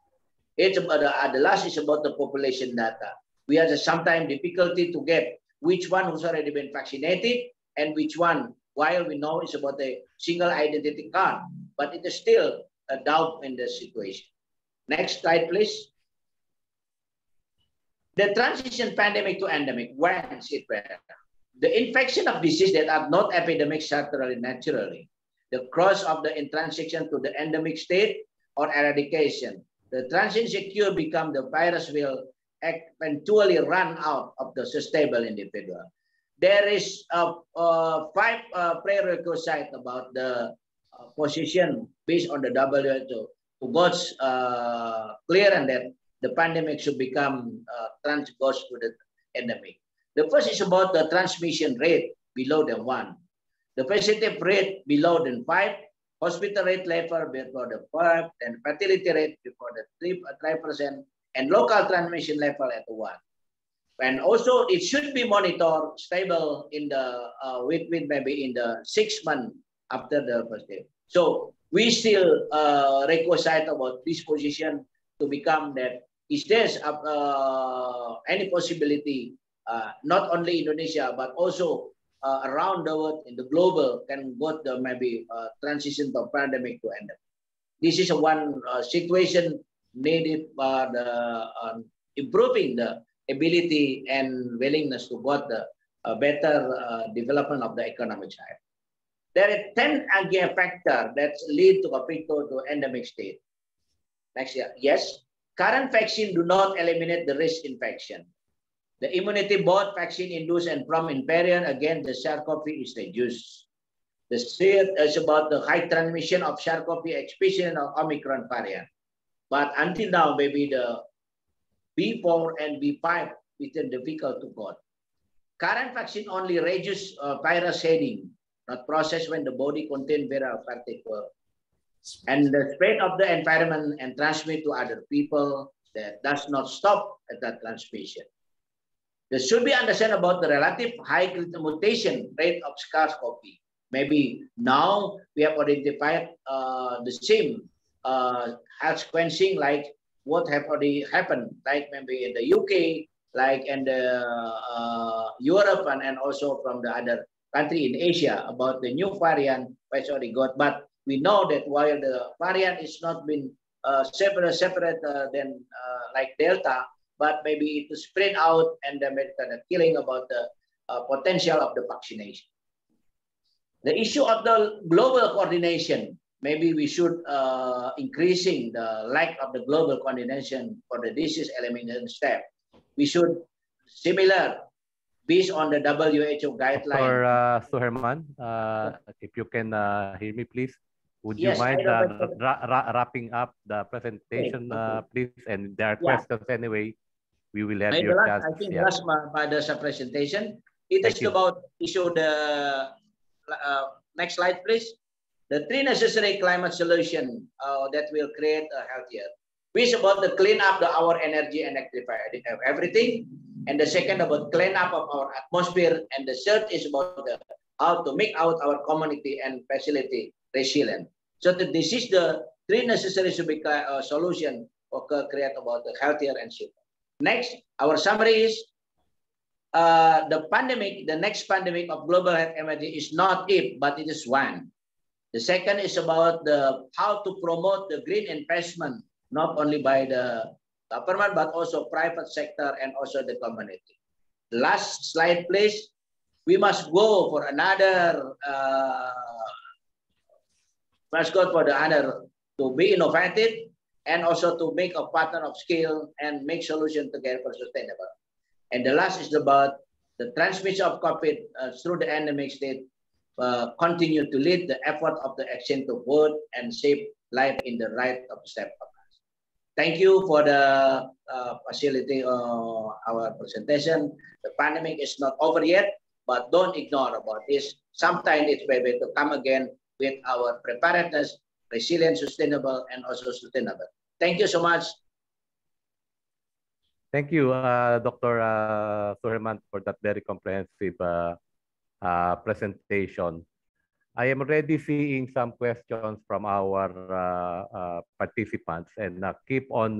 It's about the, uh, the last is about the population data. We have sometimes difficulty to get which one who's already been vaccinated and which one, while we know it's about a single identity card, but it is still a doubt in the situation. Next slide, please. The transition pandemic to endemic, when is it better? The infection of disease that are not epidemic certainly naturally. The cross of the transition to the endemic state or eradication. The transition cure become the virus will eventually run out of the sustainable individual. There is a, a five uh, prerequisites about the uh, position based on the WHO to God's uh, clear and that the pandemic should become uh, trans to the endemic. The first is about the transmission rate below than one. The positive rate below than five, hospital rate level before the five, and fertility rate before the three, three percent, and local transmission level at one. And also it should be monitored stable in the uh, with, with maybe in the six months after the first day. So we still uh, requisite about this position to become that is there uh, any possibility uh, not only Indonesia but also uh, around the world in the global can go the maybe uh, transition to pandemic to end. This is one uh, situation needed for the um, improving the ability and willingness to get the uh, better uh, development of the economic side. There are 10 again factors that lead to a to endemic state. Next year, yes, current vaccine do not eliminate the risk infection. The immunity both vaccine induced and from invariant against the SARS-CoV is reduced. The third is about the high transmission of SARS-CoV, especially of Omicron variant. But until now, maybe the B4 and B5 is difficult to code. Current vaccine only reduce uh, virus shedding, not process when the body contain viral particle. And the spread of the environment and transmit to other people that does not stop at that transmission. There should be understand about the relative high mutation rate of SARS-CoV. Maybe now we have identified uh, the same uh, sequencing like what have already happened, like maybe in the UK, like in the uh, Europe and, and also from the other country in Asia about the new variant which already got. But we know that while the variant is not been uh, separate, separate uh, than uh, like Delta, but maybe to spread out and then kind of killing about the uh, potential of the vaccination. The issue of the global coordination maybe we should uh, increasing the lack of the global coordination for the disease elimination step. We should similar based on the WHO guideline. For uh, Suherman, uh, if you can uh, hear me, please. Would yes, you mind uh, ra ra wrapping up the presentation, okay. uh, please? And there are yeah. questions anyway. We will have Maybe your last. I think yeah. last the presentation. It Thank is you. about issue the uh, next slide, please the three necessary climate solution uh, that will create a healthier. Which about the clean up the, our energy and electrify everything. And the second about clean up of our atmosphere. And the third is about the, how to make out our community and facility resilient. So that this is the three necessary uh, solution for create about the healthier and safer. Next, our summary is uh, the pandemic, the next pandemic of global health emergency is not if, but it is when. The second is about the how to promote the green investment, not only by the government, but also private sector and also the community. Last slide, please. We must go for another, uh, must go for the other to be innovative and also to make a pattern of skill and make solution together for sustainable. And the last is about the transmission of COVID uh, through the endemic state uh, continue to lead the effort of the exchange to word and shape life in the right of step of us. Thank you for the uh, facility of our presentation. The pandemic is not over yet, but don't ignore about this. Sometimes it's better to come again with our preparedness resilient, sustainable, and also sustainable. Thank you so much. Thank you, uh, Dr. Uh, Suherman, for that very comprehensive uh, uh, presentation. I am already seeing some questions from our uh, uh, participants and uh, keep on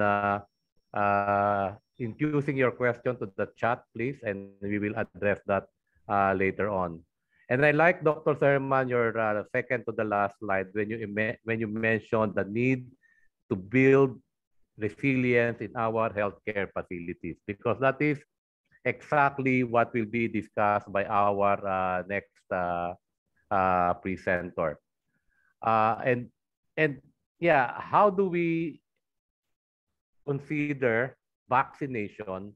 infusing your question to the chat, please, and we will address that later on. And I like Dr. Suherman, your uh, second to the last slide when you when you mentioned the need to build resilience in our healthcare facilities because that is exactly what will be discussed by our uh, next uh, uh, presenter. Uh, and and yeah, how do we consider vaccination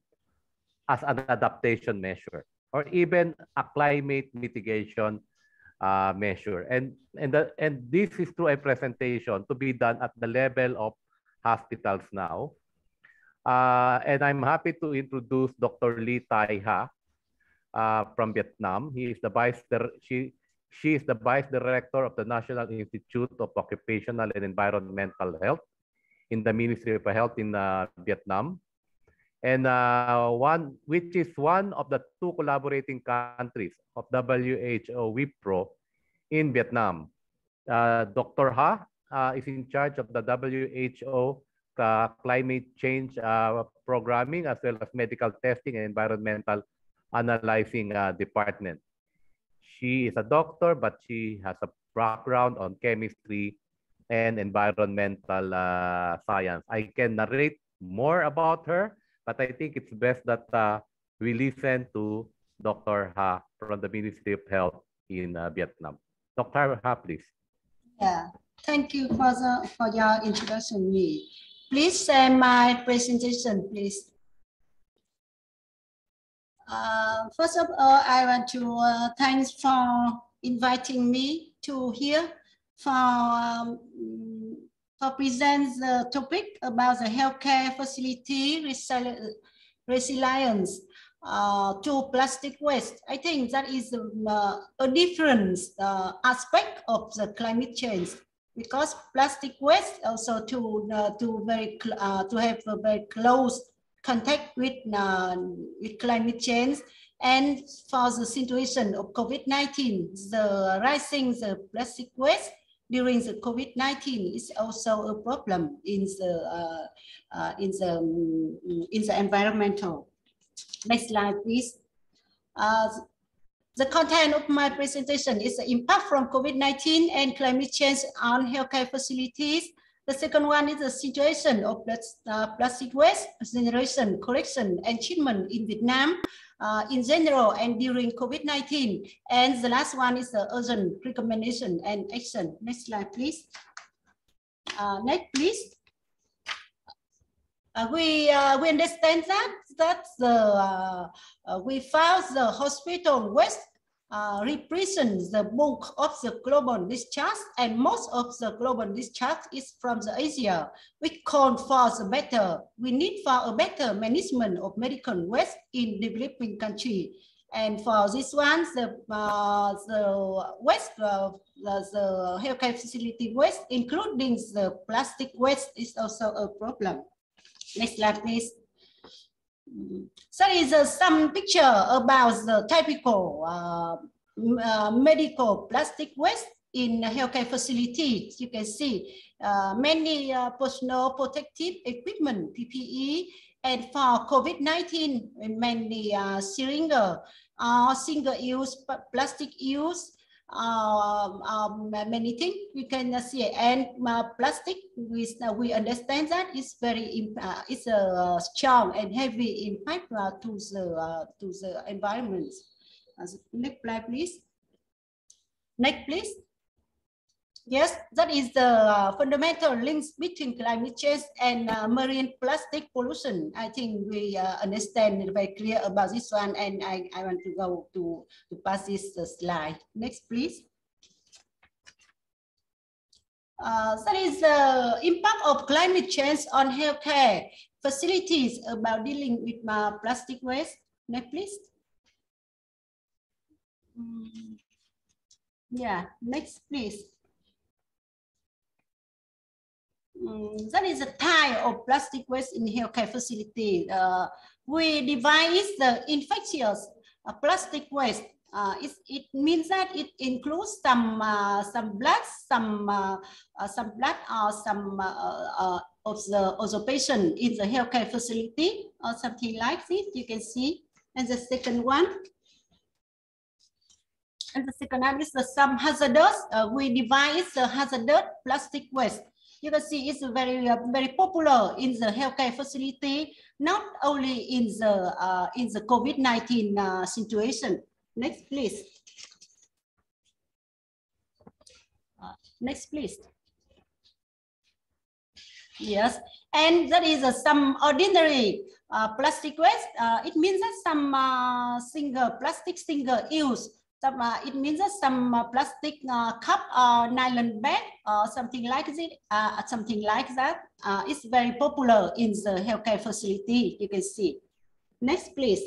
as an adaptation measure? Or even a climate mitigation uh, measure. And, and, the, and this is through a presentation to be done at the level of hospitals now. Uh, and I'm happy to introduce Dr. Lee Tai Ha uh, from Vietnam. He is the vice, she, she is the vice director of the National Institute of Occupational and Environmental Health in the Ministry of Health in uh, Vietnam and uh, one which is one of the two collaborating countries of WHO WPRO in Vietnam. Uh, Dr. Ha uh, is in charge of the WHO uh, climate change uh, programming as well as medical testing and environmental analyzing uh, department. She is a doctor, but she has a background on chemistry and environmental science. I can narrate more about her, but I think it's best that uh, we listen to Dr. Ha from the Ministry of Health in uh, Vietnam. Dr. Ha, please. Yeah, thank you for, the, for your introduction me. Please share my presentation, please. Uh, first of all, I want to uh, thanks for inviting me to here for um, uh, presents the topic about the healthcare facility resilience uh, to plastic waste. I think that is uh, a different uh, aspect of the climate change because plastic waste also to uh, to very uh, to have a very close contact with with climate change and for the situation of COVID-19, the rising the plastic waste during the COVID-19 is also a problem in the uh, uh, in the um, in the environmental. Next slide, please. Uh, the content of my presentation is the impact from COVID-19 and climate change on healthcare facilities. The second one is the situation of uh, plastic waste generation, collection, and treatment in Vietnam uh, in general and during COVID-19. And the last one is the urgent recommendation and action. Next slide, please. Uh, next, please. Uh, we uh, we understand that that the uh, uh, we found the hospital waste uh, represents the bulk of the global discharge and most of the global discharge is from the Asia. We call for the better, we need for a better management of medical waste in developing country. And for this one, the, uh, the waste, uh, the, the healthcare facility waste, including the plastic waste is also a problem. Next slide, please. So is uh, some picture about the typical uh, uh, medical plastic waste in healthcare facilities. You can see uh, many uh, personal protective equipment, PPE, and for COVID-19, many uh, syringe, uh, single-use plastic use, many things we can see. And uh, plastic, we, uh, we understand that it's very, uh, it's a strong and heavy impact uh, to the uh, to the environment. next slide, please. Next, please. Yes, that is the uh, fundamental links between climate change and uh, marine plastic pollution. I think we uh, understand very clear about this one and I, I want to go to, to pass this uh, slide. Next, please. Uh, that is the impact of climate change on healthcare facilities about dealing with uh, plastic waste. Next, please. Mm. Yeah, next, please. Mm, that is a type of plastic waste in healthcare facility. Uh, we divide the infectious uh, plastic waste. Uh, it, it means that it includes some uh, some blood, some uh, uh, some blood or some of the of the patient in the healthcare facility or something like this. You can see. And the second one, and the second one is the some hazardous. we divide the hazardous plastic waste you can see it's very uh, very popular in the healthcare facility, not only in the uh, in the COVID-19 uh, situation. Next, please. Uh, next, please. Yes, and that is uh, some ordinary uh, plastic waste. it means that some single plastic single use some, uh, it means some uh, plastic uh, cup or nylon bag or something like it, something like that. It's very popular in the healthcare facility. You can see. Next, please.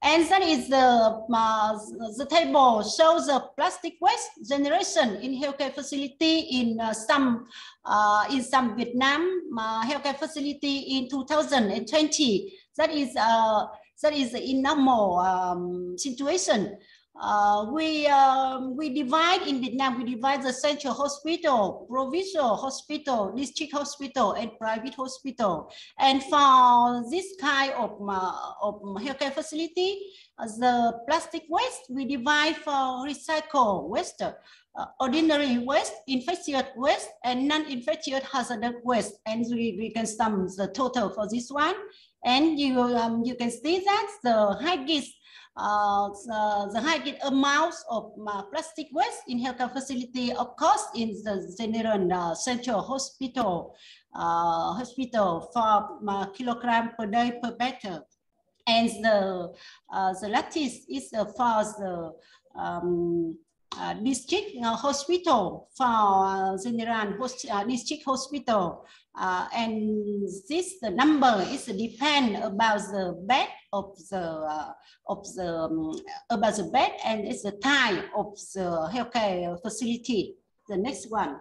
And that is the, uh, the table shows the plastic waste generation in healthcare facility in uh, some uh, in some Vietnam healthcare facility in 2020. That is uh, that is in normal um, situation. Uh, we um, we divide in Vietnam. We divide the central hospital, provincial hospital, district hospital, and private hospital. And for this kind of uh, of healthcare facility, uh, the plastic waste we divide for recycle waste, uh, ordinary waste, infectious waste, and non-infectious hazardous waste. And we, we can sum the total for this one. And you, um, you can see that the highest, uh, the, the highest amount of uh, plastic waste in healthcare facility, of course, in the general uh, central hospital, uh, hospital for uh, kilogram per day per better. And the, uh, the lattice is for the um, uh, district uh, hospital for uh, general host, district hospital uh, and this the number is depend about the bed of the uh, of the um, about the bed and it's the type of the healthcare facility. The next one.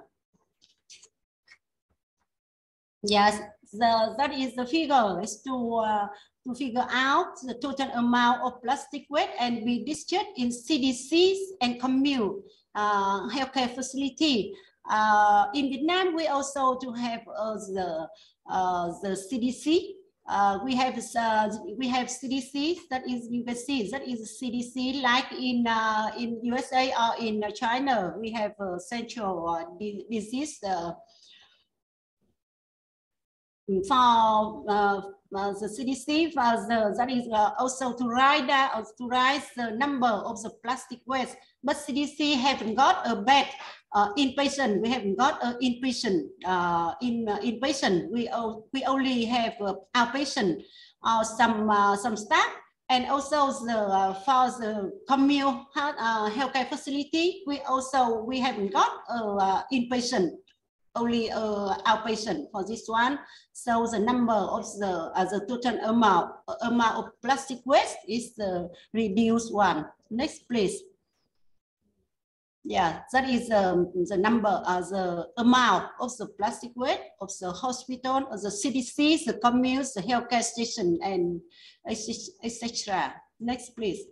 Yes, the that is the figure is to uh, to figure out the total amount of plastic waste and be distributed in CDCs and commune uh, healthcare facility. Uh, in Vietnam, we also to have uh, the uh, the CDC. Uh, we have uh, we have CDC that is see that is CDC like in in USA or in China. We have a central disease for the CDC uh, the, that is uh, also to uh, to write the number of the plastic waste. But CDC haven't got a bed uh, inpatient. We haven't got an inpatient. Uh, in uh, inpatient, we we only have uh, outpatient or some some staff. And also the for the commune health, healthcare facility, we also we haven't got a inpatient only uh, outpatient for this one. So the number of the uh, the total amount amount of plastic waste is the reduced one. Next, please. Yeah, that is um, the number, uh, the amount of the plastic waste of the hospital, of the CDC, the communes, the healthcare station, and etc. Next, please.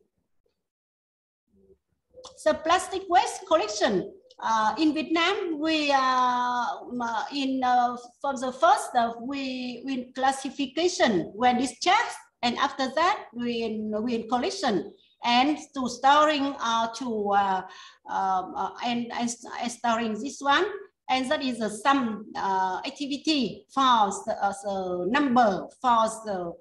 the plastic waste collection uh, in Vietnam, we uh, in uh, from the first uh, we in classification when discharged, and after that we in we in collection and to storing uh, to uh, um, and, and, and storing this one and that is uh, some uh, activity for the, uh, the number for the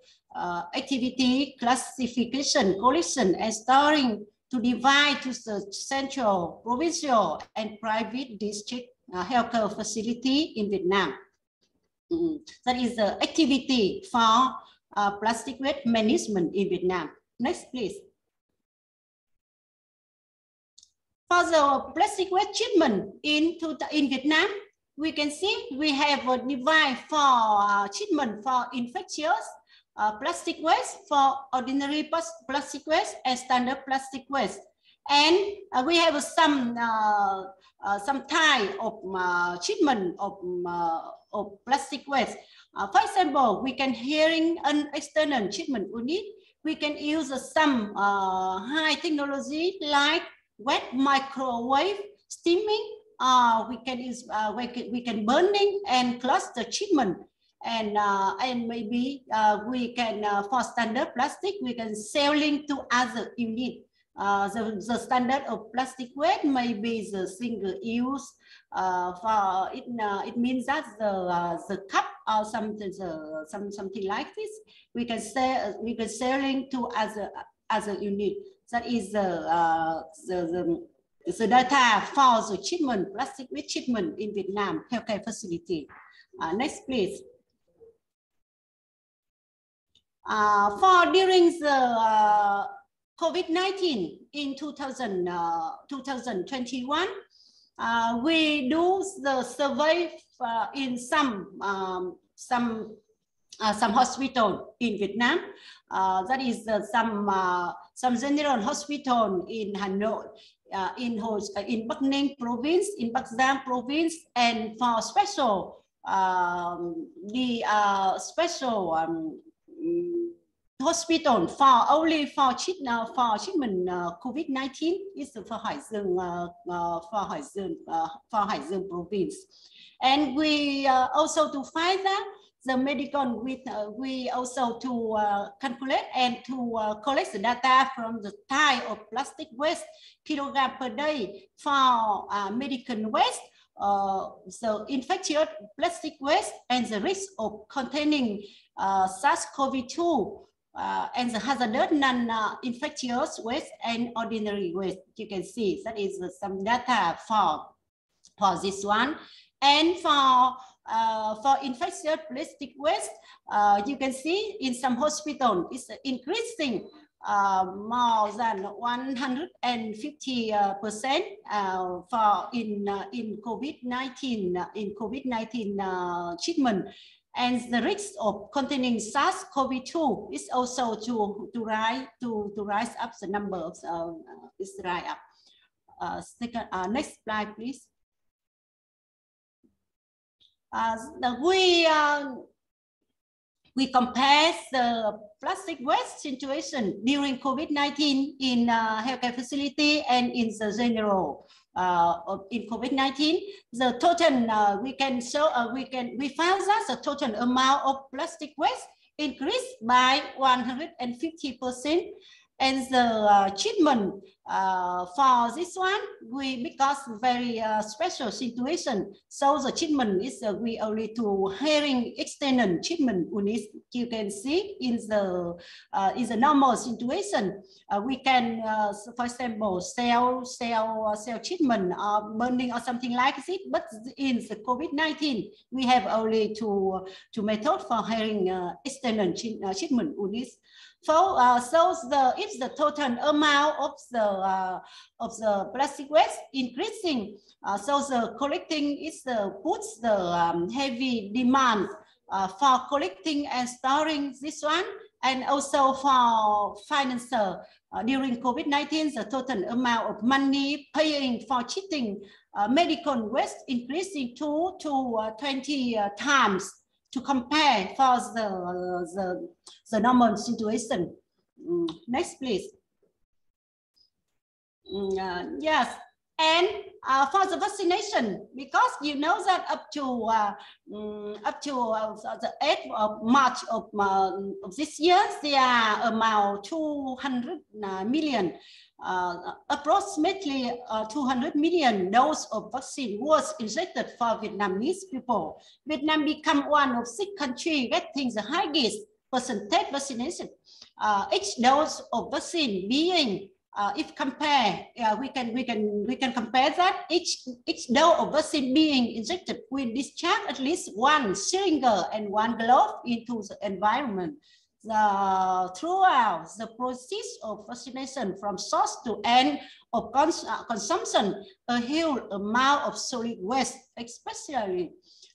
activity classification collection and storing to divide to the central provincial and private district uh, healthcare facility in Vietnam. Mm. That is the activity for uh, plastic waste management in Vietnam. Next, please. For the plastic waste treatment in, in Vietnam, we can see we have a device for uh, treatment for infectious uh, plastic waste for ordinary plastic waste and standard plastic waste. And uh, we have some uh, uh, some type of uh, treatment of, of plastic waste. for example, we can hearing an external treatment unit. We can use some high technology like wet microwave steaming, uh, we can use uh, we, can, we can burning and cluster treatment and uh, and maybe uh, we can uh, for standard plastic we can selling to other unit uh, the, the standard of plastic waste may be the single use uh, for it uh, it means that the the cup or something the, some something like this we can sell we can selling to other other unit that is the, the, the, the data for the treatment, plastic waste treatment in Vietnam healthcare facility. Next, please. Uh, for during the uh, COVID-19 in 2000, uh, 2021, uh, we do the survey uh, in some um, some uh, some hospital in Vietnam. That is some some general hospital in Hanoi, in uh, in Bắc Ninh province, in Bắc Giang province, and for special um, the special um, hospital for only for treatment for treatment COVID-19 is for Hải Dương for Hải Dương for Hải province, and we also to find that the medical with uh, we also to uh, calculate and to uh, collect the data from the type of plastic waste kilogram per day for uh, medical waste uh, so infectious plastic waste and the risk of containing uh, SARS-CoV-2 and the hazardous non-infectious waste and ordinary waste. You can see that is some data for, for this one. And for uh, for infectious plastic waste, uh, you can see in some hospital it's increasing uh, more than 150 uh, percent uh, for in uh, in COVID-19 in COVID-19 treatment, and the risk of containing SARS-CoV-2 is also to to rise to to rise up the number of is rise up. second, next slide, please. Uh, the, we uh, we compare the plastic waste situation during COVID-19 in uh, healthcare facility and in the general uh, in COVID-19. The total uh, we can show uh, we can we found that the total amount of plastic waste increased by 150 percent and the uh, treatment uh, for this one, we because very uh, special situation. So the treatment is uh, we only to hearing external treatment units. You can see in the uh, in the normal situation, uh, we can, for example, cell cell cell treatment or burning or something like this. But in the COVID-19, we have only two two method for hearing external treatment units. So, uh, so the if the total amount of the uh, of the plastic waste increasing, uh, so the collecting is the puts the um, heavy demand uh, for collecting and storing this one, and also for financer uh, during COVID-19, the total amount of money paying for treating uh, medical waste increasing two to 20 times to compare for the, the, the normal situation. Mm, next, please. Mm, uh, yes, and uh, for the vaccination, because you know that up to uh, um, up to uh, the 8th of March of, uh, of this year, there are about 200 uh, uh, approximately 200 million doses of vaccine was injected for Vietnamese people. Vietnam become one of six countries getting the highest percentage vaccination. each dose of vaccine being uh, if compare, uh, we can we can we can compare that each each dose of vaccine being injected will discharge at least one syringe and one glove into the environment. The, throughout the process of vaccination from source to end of cons uh, consumption, a huge amount of solid waste, especially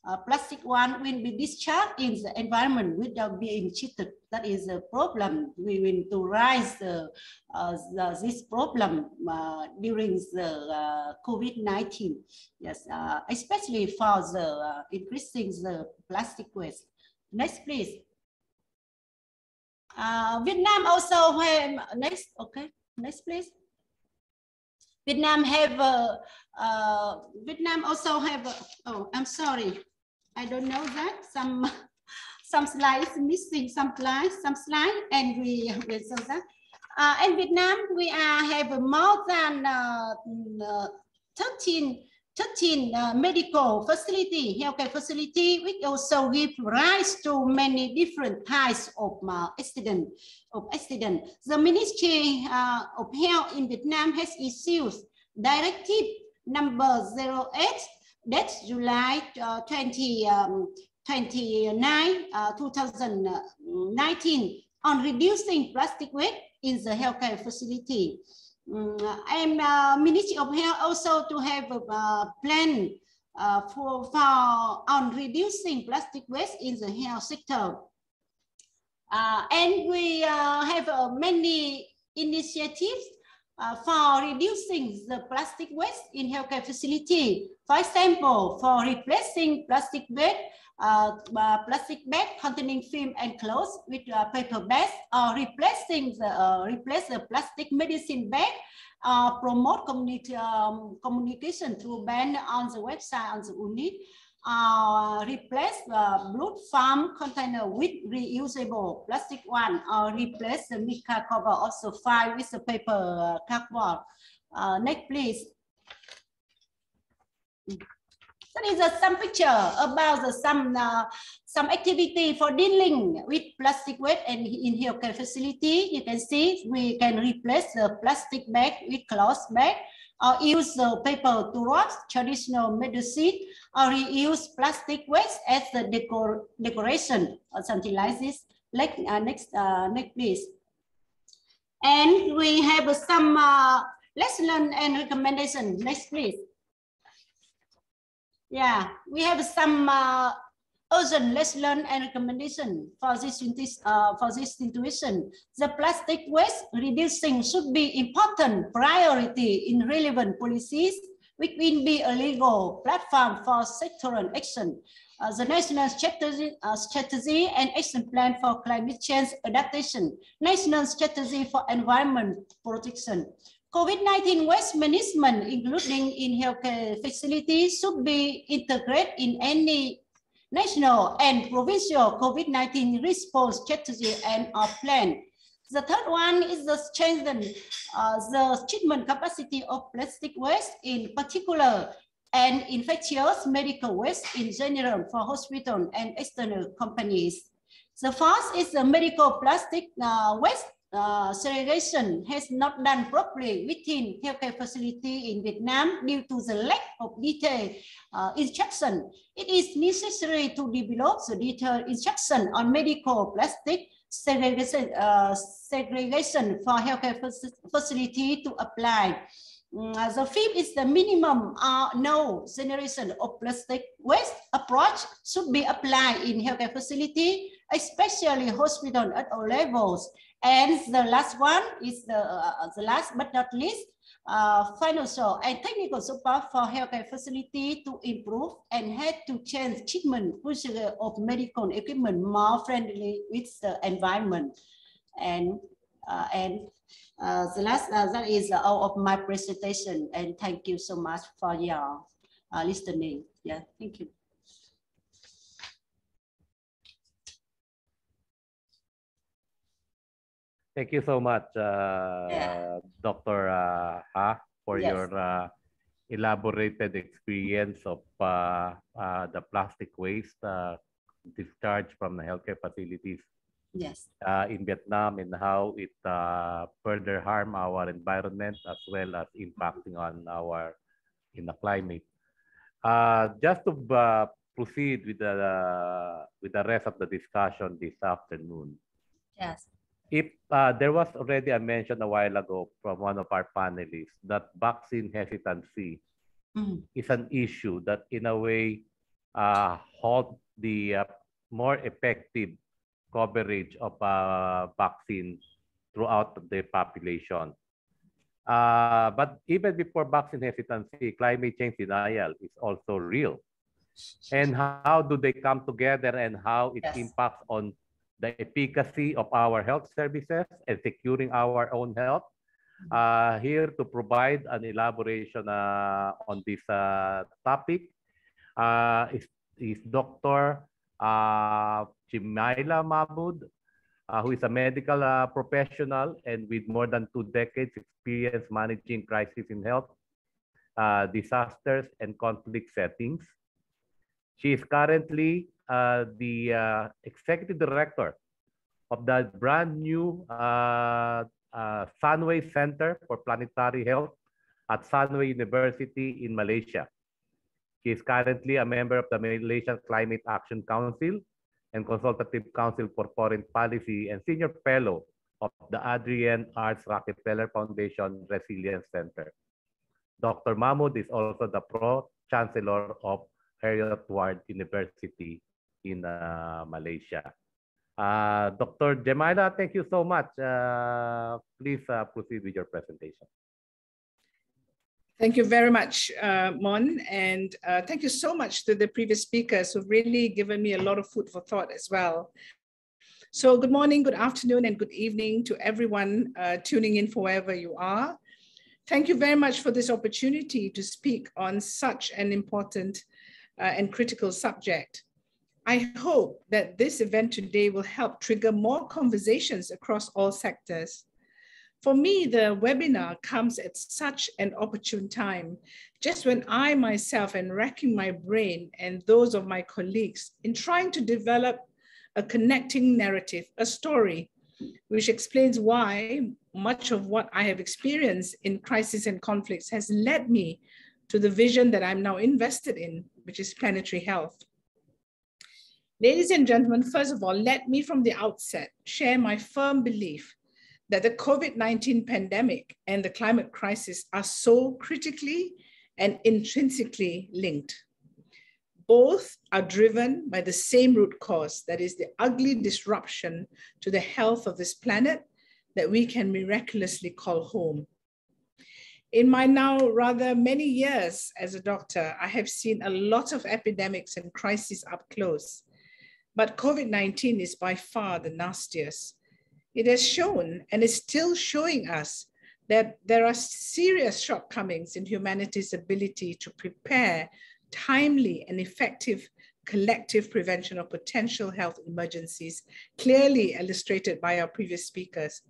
uh, plastic one will be discharged in the environment without being treated. That is a problem. We will to rise uh, the this problem uh, during the uh, COVID-19. Yes, uh, especially for the increasing the plastic waste. Next, please. Vietnam also have, next, okay, next, please. Vietnam have uh, uh, Vietnam also have oh I'm sorry. I don't know that. Some some slides missing some slides some slide and we will show that. Uh, in Vietnam we are have more than uh, uh 13 13 uh, medical facility, healthcare facility, which also give rise to many different types of uh, accident. Of accident. The Ministry uh, of Health in Vietnam has issued directive number 08 that's July uh, 20, um, 29, uh, 2019 on reducing plastic waste in the healthcare facility. Um, and uh, Ministry of Health also to have a uh, plan uh, for, for on reducing plastic waste in the health sector. And we have many initiatives uh, for reducing the plastic waste in healthcare facility. For example, for replacing plastic bag, uh, uh, plastic bag containing film and clothes with uh, paper bags, or replacing the uh, replace the plastic medicine bag, uh, promote community um, communication through ban on the website on the unit, uh, replace the blood farm container with reusable plastic one or replace the mica cover also fine with the paper uh, cardboard. Uh, next, please. That is uh, some picture about the, some uh, some activity for dealing with plastic waste and in healthcare facility. You can see we can replace the plastic bag with cloth bag or use the paper to wrap traditional medicine or reuse plastic waste as the decor decoration or something like this. Like, uh, next, uh, next please. And we have some uh, lesson and recommendation. Next please. Yeah, we have some uh, urgent lesson and recommendation for this, uh, for this situation. The plastic waste reducing should be important priority in relevant policies, which will be a legal platform for sectoral action. Uh, the national strategy, uh, strategy and action plan for climate change adaptation, national strategy for environment protection. COVID-19 waste management, including in healthcare facilities, should be integrated in any national and provincial COVID-19 response strategy and our plan. The third one is the strengthen uh, the treatment capacity of plastic waste in particular and infectious medical waste in general for hospital and external companies. The first is the medical plastic uh, waste uh, segregation has not done properly within healthcare facility in Vietnam due to the lack of detailed uh, instruction. It is necessary to develop the detailed instruction on medical plastic segregation, uh, segregation for healthcare facility to apply. Mm, the fifth is the minimum uh, no generation of plastic waste approach should be applied in healthcare facility, especially hospital at all levels and the last one is the, uh, the last but not least, uh, financial and technical support for healthcare facility to improve and had to change treatment push of medical equipment more friendly with the environment. And Uh, and uh, the last, uh, that is all of my presentation. And thank you so much for your listening. Yeah, thank you. Thank you so much, uh, yeah. Dr. Uh, ha, for yes. your uh, elaborated experience of uh, uh, the plastic waste uh, discharge from the healthcare facilities yes. uh, in Vietnam and how it uh, further harm our environment as well as impacting on our in the climate. Uh, just to uh, proceed with the uh, with the rest of the discussion this afternoon. Yes if uh, there was already a mention a while ago from one of our panelists that vaccine hesitancy mm. is an issue that in a way uh, halt the uh, more effective coverage of uh, vaccine throughout the population. Uh, but even before vaccine hesitancy, climate change denial is also real. And how do they come together and how it yes. impacts on the efficacy of our health services and securing our own health. Uh, here to provide an elaboration uh, on this uh, topic uh, is, is Dr. Uh, Chimaila Mahmood, uh, who is a medical uh, professional and with more than two decades experience managing crisis in health, disasters, and conflict settings. She is currently uh, the uh, executive director of the brand new uh, uh, Sunway Center for Planetary Health at Sunway University in Malaysia. She is currently a member of the Malaysian Climate Action Council and Consultative Council for Foreign Policy and Senior Fellow of the Adrienne Arsht Rockefeller Foundation Resilience Center. Dr. Mahmood is also the Pro-Chancellor of Heriot-Watt University in uh, Malaysia. Uh, Dr. Jemilah, thank you so much. Uh, please uh, proceed with your presentation. Thank you very much, uh, Mon, and uh, thank you so much to the previous speakers who've really given me a lot of food for thought as well. So good morning, good afternoon, and good evening to everyone uh, tuning in wherever you are. Thank you very much for this opportunity to speak on such an important Uh, and critical subject. I hope that this event today will help trigger more conversations across all sectors. For me, the webinar comes at such an opportune time, just when I myself am racking my brain and those of my colleagues in trying to develop a connecting narrative, a story, which explains why much of what I have experienced in crisis and conflicts has led me to the vision that I'm now invested in, which is planetary health. Ladies and gentlemen, first of all, let me from the outset share my firm belief that the COVID-19 pandemic and the climate crisis are so critically and intrinsically linked. Both are driven by the same root cause, that is the ugly disruption to the health of this planet that we can miraculously call home. In my now rather many years as a doctor, I have seen a lot of epidemics and crises up close. But COVID 19 is by far the nastiest. It has shown and is still showing us that there are serious shortcomings in humanity's ability to prepare timely and effective collective prevention of potential health emergencies, clearly illustrated by our previous speakers,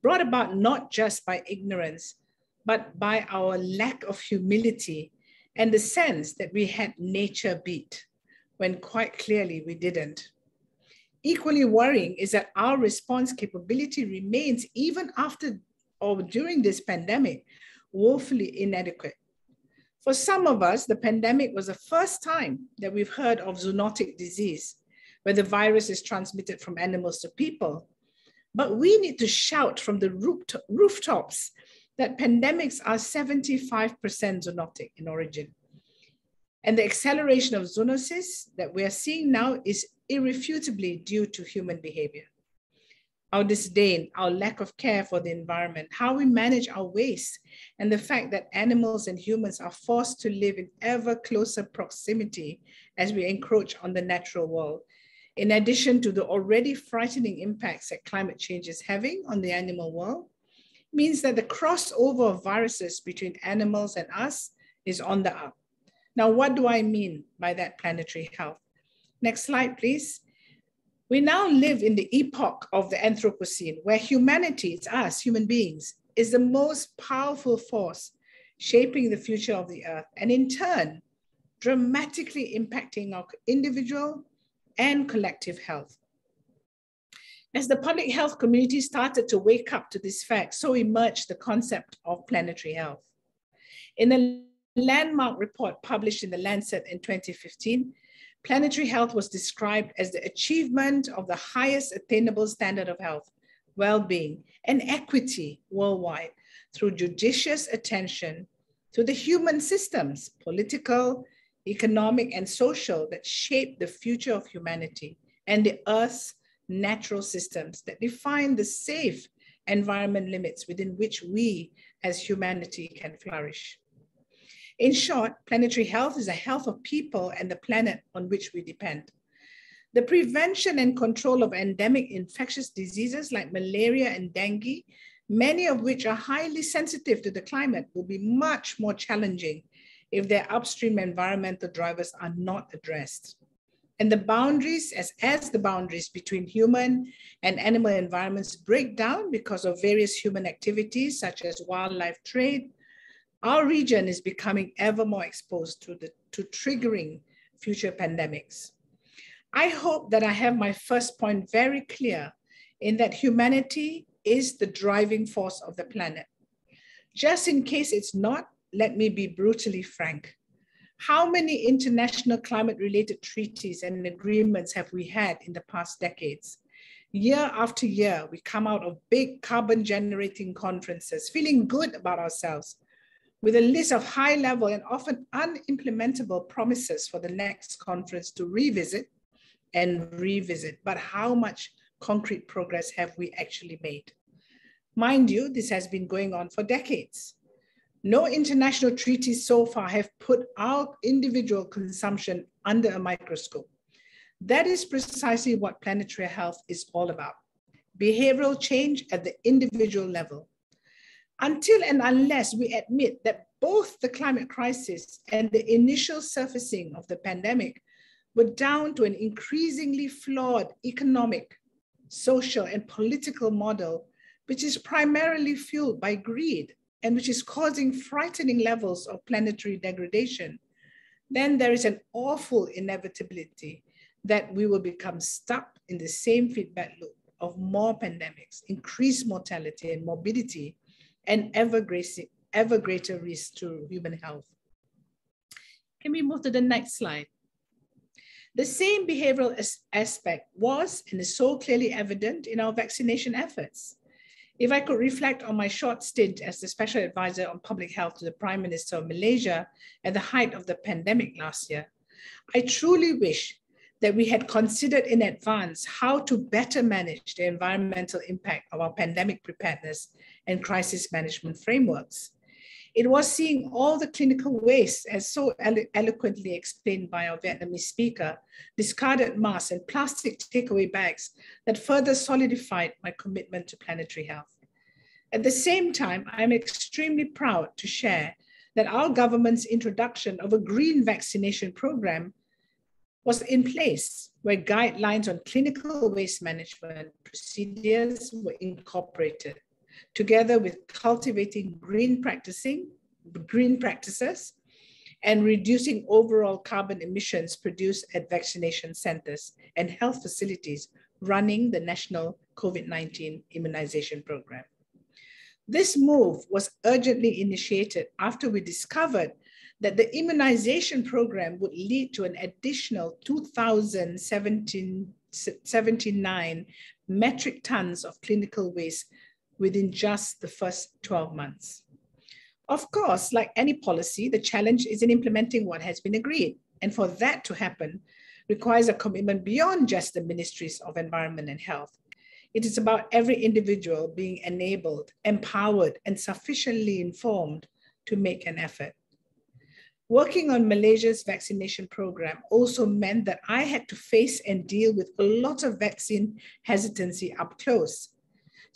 brought about not just by ignorance, but by our lack of humility and the sense that we had nature beat when quite clearly we didn't. Equally worrying is that our response capability remains, even after or during this pandemic, woefully inadequate. For some of us, the pandemic was the first time that we've heard of zoonotic disease, where the virus is transmitted from animals to people. But we need to shout from the rooftops that pandemics are 75% zoonotic in origin. And the acceleration of zoonosis that we are seeing now is irrefutably due to human behavior. Our disdain, our lack of care for the environment, how we manage our waste, and the fact that animals and humans are forced to live in ever closer proximity as we encroach on the natural world in addition to the already frightening impacts that climate change is having on the animal world, means that the crossover of viruses between animals and us is on the up. Now, what do I mean by that planetary health? Next slide, please. We now live in the epoch of the Anthropocene, where humanity, it's us, human beings, is the most powerful force shaping the future of the earth, and in turn, dramatically impacting our individual and collective health. As the public health community started to wake up to this fact, so emerged the concept of planetary health. In a landmark report published in The Lancet in 2015, planetary health was described as the achievement of the highest attainable standard of health, well-being, and equity worldwide through judicious attention to the human systems, political, economic, and social that shape the future of humanity and the Earth's natural systems that define the safe environment limits within which we as humanity can flourish. In short, planetary health is the health of people and the planet on which we depend. The prevention and control of endemic infectious diseases like malaria and dengue, many of which are highly sensitive to the climate, will be much more challenging if their upstream environmental drivers are not addressed. And the boundaries, as, as the boundaries between human and animal environments break down because of various human activities such as wildlife trade, our region is becoming ever more exposed to, the, to triggering future pandemics. I hope that I have my first point very clear in that humanity is the driving force of the planet. Just in case it's not, let me be brutally frank. How many international climate related treaties and agreements have we had in the past decades? Year after year, we come out of big carbon generating conferences, feeling good about ourselves, with a list of high level and often unimplementable promises for the next conference to revisit and revisit. But how much concrete progress have we actually made? Mind you, this has been going on for decades. No international treaties so far have put our individual consumption under a microscope. That is precisely what planetary health is all about. Behavioral change at the individual level. Until and unless we admit that both the climate crisis and the initial surfacing of the pandemic were down to an increasingly flawed economic, social, and political model, which is primarily fueled by greed and which is causing frightening levels of planetary degradation, then there is an awful inevitability that we will become stuck in the same feedback loop of more pandemics, increased mortality and morbidity, and ever greater, ever greater risk to human health. Can we move to the next slide? The same behavioral aspect was and is so clearly evident in our vaccination efforts. If I could reflect on my short stint as the Special Advisor on Public Health to the Prime Minister of Malaysia at the height of the pandemic last year, I truly wish that we had considered in advance how to better manage the environmental impact of our pandemic preparedness and crisis management frameworks. It was seeing all the clinical waste, as so elo eloquently explained by our Vietnamese speaker, discarded masks and plastic takeaway bags that further solidified my commitment to planetary health. At the same time, I'm extremely proud to share that our government's introduction of a green vaccination program was in place where guidelines on clinical waste management procedures were incorporated together with cultivating green practicing, green practices, and reducing overall carbon emissions produced at vaccination centers and health facilities running the national COVID-19 immunization program. This move was urgently initiated after we discovered that the immunization program would lead to an additional 2,079 metric tons of clinical waste within just the first 12 months. Of course, like any policy, the challenge is in implementing what has been agreed. And for that to happen requires a commitment beyond just the ministries of environment and health. It is about every individual being enabled, empowered, and sufficiently informed to make an effort. Working on Malaysia's vaccination program also meant that I had to face and deal with a lot of vaccine hesitancy up close.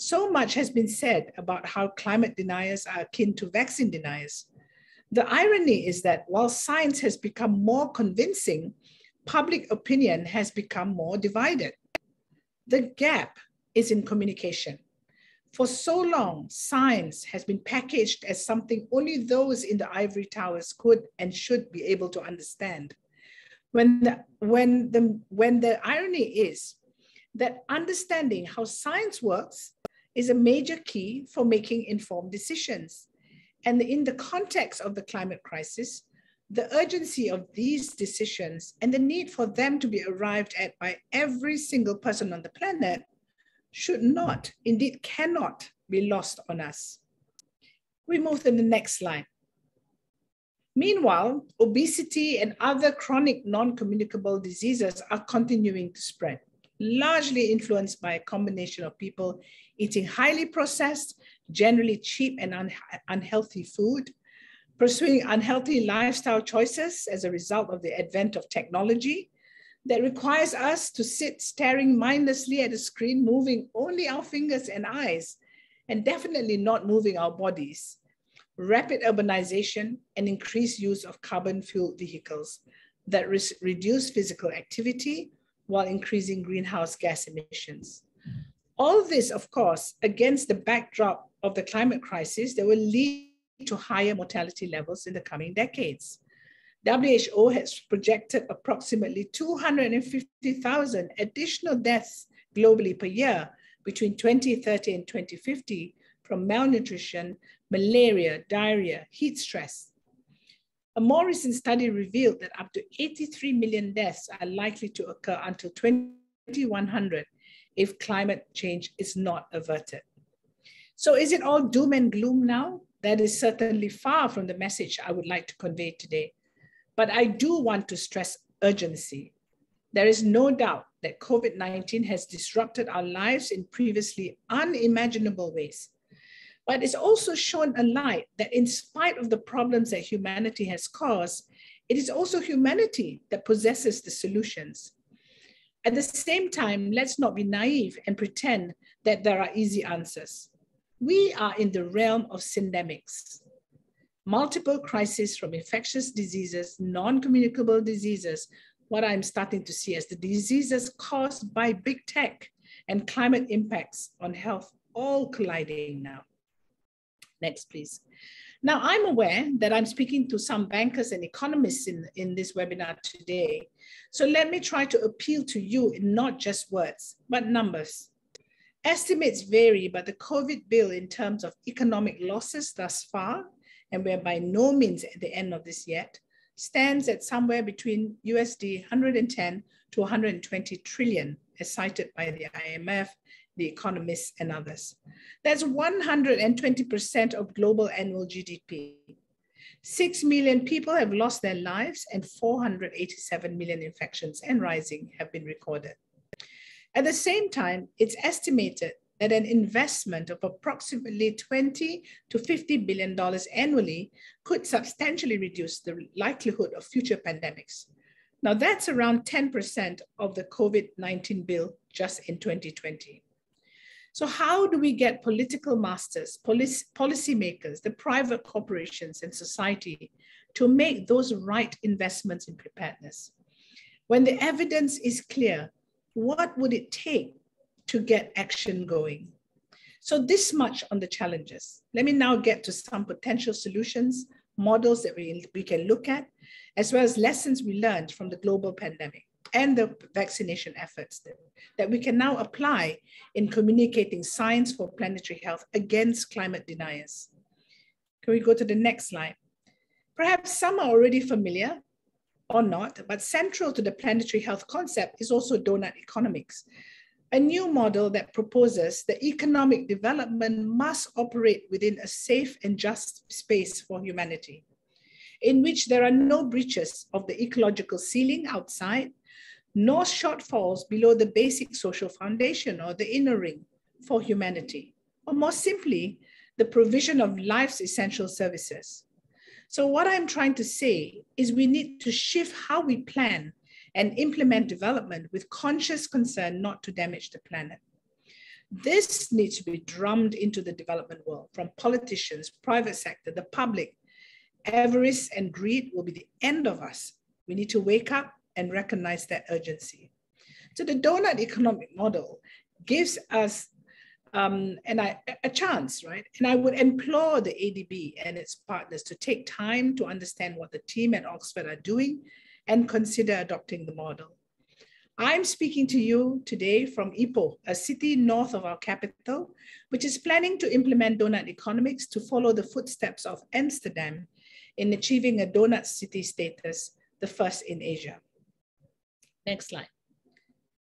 So much has been said about how climate deniers are akin to vaccine deniers. The irony is that while science has become more convincing, public opinion has become more divided. The gap is in communication. For so long, science has been packaged as something only those in the ivory towers could and should be able to understand. When the, when the, when the irony is that understanding how science works is a major key for making informed decisions. And in the context of the climate crisis, the urgency of these decisions and the need for them to be arrived at by every single person on the planet should not, indeed cannot be lost on us. We move to the next slide. Meanwhile, obesity and other chronic non-communicable diseases are continuing to spread, largely influenced by a combination of people eating highly processed, generally cheap and un unhealthy food, pursuing unhealthy lifestyle choices as a result of the advent of technology, that requires us to sit staring mindlessly at a screen, moving only our fingers and eyes, and definitely not moving our bodies. Rapid urbanization and increased use of carbon fueled vehicles that re reduce physical activity while increasing greenhouse gas emissions. All this, of course, against the backdrop of the climate crisis that will lead to higher mortality levels in the coming decades. WHO has projected approximately 250,000 additional deaths globally per year between 2030 and 2050 from malnutrition, malaria, diarrhea, heat stress. A more recent study revealed that up to 83 million deaths are likely to occur until 2100 if climate change is not averted. So is it all doom and gloom now? That is certainly far from the message I would like to convey today. But I do want to stress urgency. There is no doubt that COVID 19 has disrupted our lives in previously unimaginable ways. But it's also shown a light that, in spite of the problems that humanity has caused, it is also humanity that possesses the solutions. At the same time, let's not be naive and pretend that there are easy answers. We are in the realm of syndemics multiple crises from infectious diseases, non-communicable diseases, what I'm starting to see as the diseases caused by big tech and climate impacts on health all colliding now. Next, please. Now, I'm aware that I'm speaking to some bankers and economists in, in this webinar today. So let me try to appeal to you in not just words, but numbers. Estimates vary, but the COVID bill in terms of economic losses thus far and we're by no means at the end of this yet, stands at somewhere between USD 110 to 120 trillion, as cited by the IMF, the economists, and others. That's 120% of global annual GDP. 6 million people have lost their lives and 487 million infections and rising have been recorded. At the same time, it's estimated that an investment of approximately 20 to 50 billion dollars annually could substantially reduce the likelihood of future pandemics. Now that's around 10% of the COVID-19 bill just in 2020. So how do we get political masters, policy, policymakers, the private corporations and society to make those right investments in preparedness? When the evidence is clear, what would it take to get action going. So this much on the challenges. Let me now get to some potential solutions, models that we, we can look at, as well as lessons we learned from the global pandemic and the vaccination efforts that, that we can now apply in communicating science for planetary health against climate deniers. Can we go to the next slide? Perhaps some are already familiar or not, but central to the planetary health concept is also donut economics, a new model that proposes that economic development must operate within a safe and just space for humanity, in which there are no breaches of the ecological ceiling outside, nor shortfalls below the basic social foundation or the inner ring for humanity, or more simply, the provision of life's essential services. So what I'm trying to say is we need to shift how we plan and implement development with conscious concern not to damage the planet. This needs to be drummed into the development world from politicians, private sector, the public. Avarice and greed will be the end of us. We need to wake up and recognize that urgency. So the donut economic model gives us um, and I, a chance, right? And I would implore the ADB and its partners to take time to understand what the team at Oxford are doing and consider adopting the model. I'm speaking to you today from Ipoh, a city north of our capital, which is planning to implement donut economics to follow the footsteps of Amsterdam in achieving a donut city status, the first in Asia. Next slide.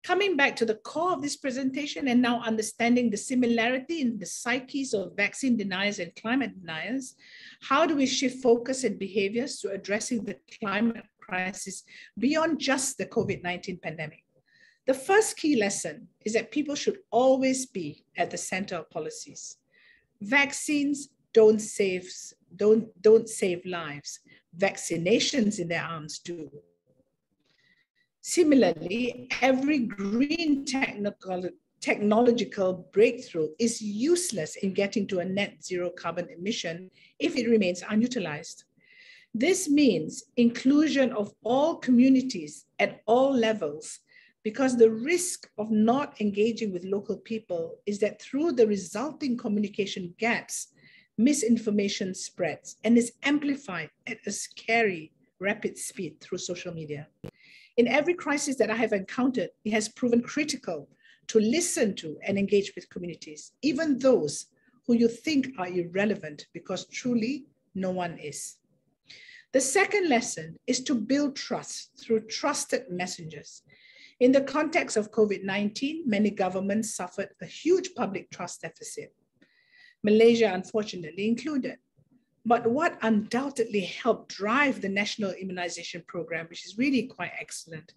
Coming back to the core of this presentation and now understanding the similarity in the psyches of vaccine deniers and climate deniers, how do we shift focus and behaviors to addressing the climate crisis beyond just the COVID-19 pandemic? The first key lesson is that people should always be at the center of policies. Vaccines don't save, don't, don't save lives. Vaccinations in their arms do. Similarly, every green technical, technological breakthrough is useless in getting to a net zero carbon emission if it remains unutilized. This means inclusion of all communities at all levels because the risk of not engaging with local people is that through the resulting communication gaps, misinformation spreads and is amplified at a scary rapid speed through social media. In every crisis that I have encountered, it has proven critical to listen to and engage with communities, even those who you think are irrelevant, because truly no one is. The second lesson is to build trust through trusted messengers. In the context of COVID 19, many governments suffered a huge public trust deficit, Malaysia, unfortunately, included. But what undoubtedly helped drive the national immunization program, which is really quite excellent,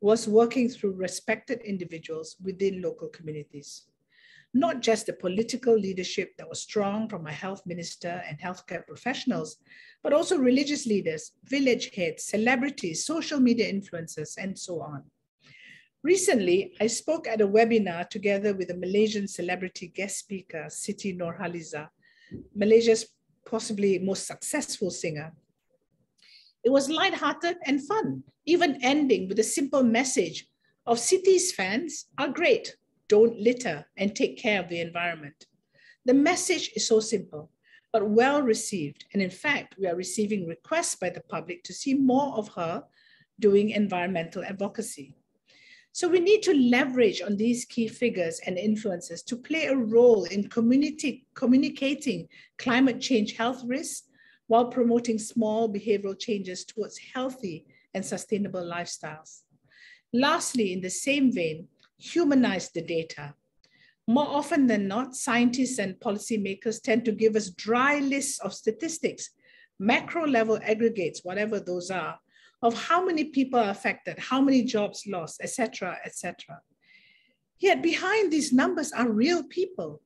was working through respected individuals within local communities. Not just the political leadership that was strong from a health minister and healthcare professionals, but also religious leaders, village heads, celebrities, social media influencers, and so on. Recently, I spoke at a webinar together with a Malaysian celebrity guest speaker, Siti Nurhaliza, Malaysia's possibly most successful singer. It was lighthearted and fun, even ending with a simple message of Siti's fans are great, don't litter and take care of the environment. The message is so simple, but well received. And in fact, we are receiving requests by the public to see more of her doing environmental advocacy. So we need to leverage on these key figures and influences to play a role in communicating climate change health risks while promoting small behavioral changes towards healthy and sustainable lifestyles. Lastly, in the same vein, humanize the data. More often than not, scientists and policymakers tend to give us dry lists of statistics, macro level aggregates, whatever those are, of how many people are affected, how many jobs lost, etc., etc. Yet behind these numbers are real people,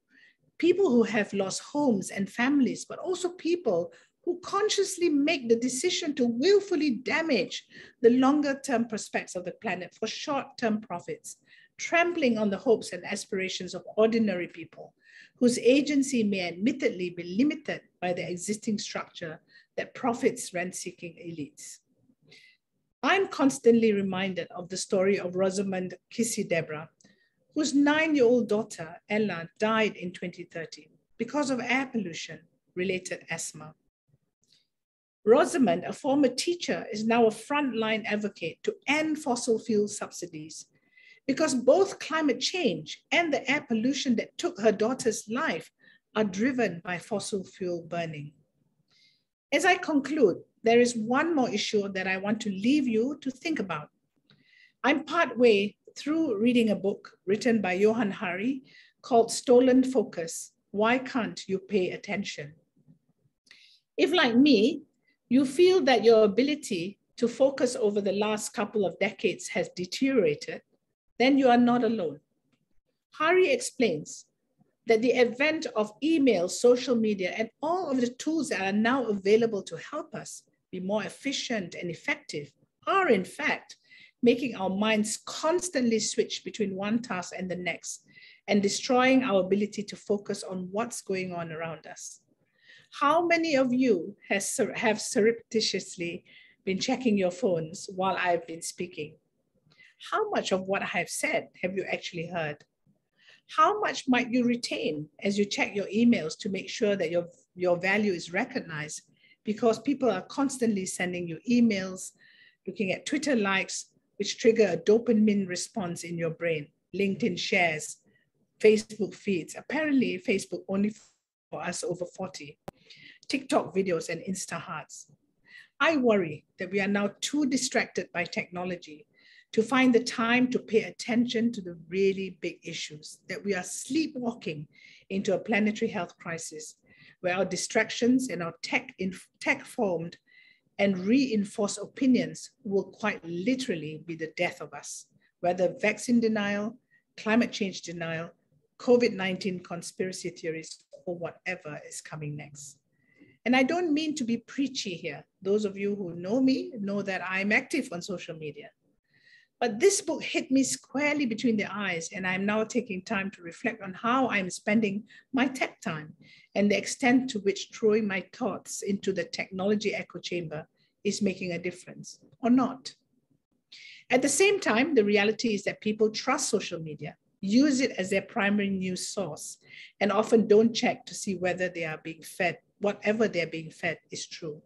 people who have lost homes and families, but also people who consciously make the decision to willfully damage the longer term prospects of the planet for short term profits, trampling on the hopes and aspirations of ordinary people whose agency may admittedly be limited by the existing structure that profits rent seeking elites. I'm constantly reminded of the story of Rosamond Kissi-Debrah, whose nine-year-old daughter, Ella, died in 2013 because of air pollution-related asthma. Rosamond, a former teacher, is now a frontline advocate to end fossil fuel subsidies because both climate change and the air pollution that took her daughter's life are driven by fossil fuel burning. As I conclude, there is one more issue that I want to leave you to think about. I'm partway through reading a book written by Johann Hari called Stolen Focus Why Can't You Pay Attention? If, like me, you feel that your ability to focus over the last couple of decades has deteriorated, then you are not alone. Hari explains that the advent of email, social media, and all of the tools that are now available to help us be more efficient and effective are, in fact, making our minds constantly switch between one task and the next and destroying our ability to focus on what's going on around us. How many of you has, have surreptitiously been checking your phones while I've been speaking? How much of what I have said have you actually heard? How much might you retain as you check your emails to make sure that your, your value is recognized? Because people are constantly sending you emails, looking at Twitter likes, which trigger a dopamine response in your brain, LinkedIn shares, Facebook feeds. Apparently, Facebook only for us over 40, TikTok videos, and Insta hearts. I worry that we are now too distracted by technology to find the time to pay attention to the really big issues, that we are sleepwalking into a planetary health crisis where our distractions and our tech, in, tech formed and reinforced opinions will quite literally be the death of us, whether vaccine denial, climate change denial, COVID-19 conspiracy theories, or whatever is coming next. And I don't mean to be preachy here. Those of you who know me know that I'm active on social media. But this book hit me squarely between the eyes, and I'm now taking time to reflect on how I'm spending my tech time and the extent to which throwing my thoughts into the technology echo chamber is making a difference or not. At the same time, the reality is that people trust social media use it as their primary news source, and often don't check to see whether they are being fed, whatever they're being fed is true.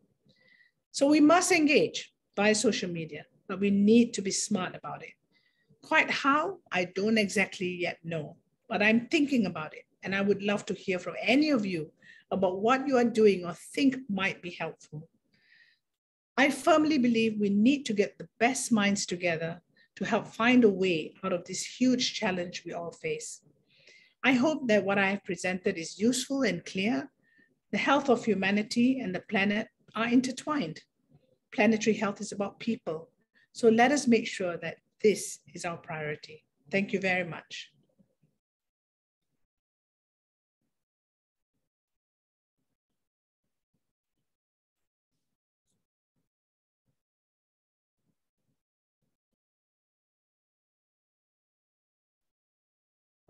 So we must engage via social media, but we need to be smart about it. Quite how, I don't exactly yet know, but I'm thinking about it. And I would love to hear from any of you about what you are doing or think might be helpful. I firmly believe we need to get the best minds together to help find a way out of this huge challenge we all face. I hope that what I have presented is useful and clear. The health of humanity and the planet are intertwined. Planetary health is about people. So let us make sure that this is our priority. Thank you very much.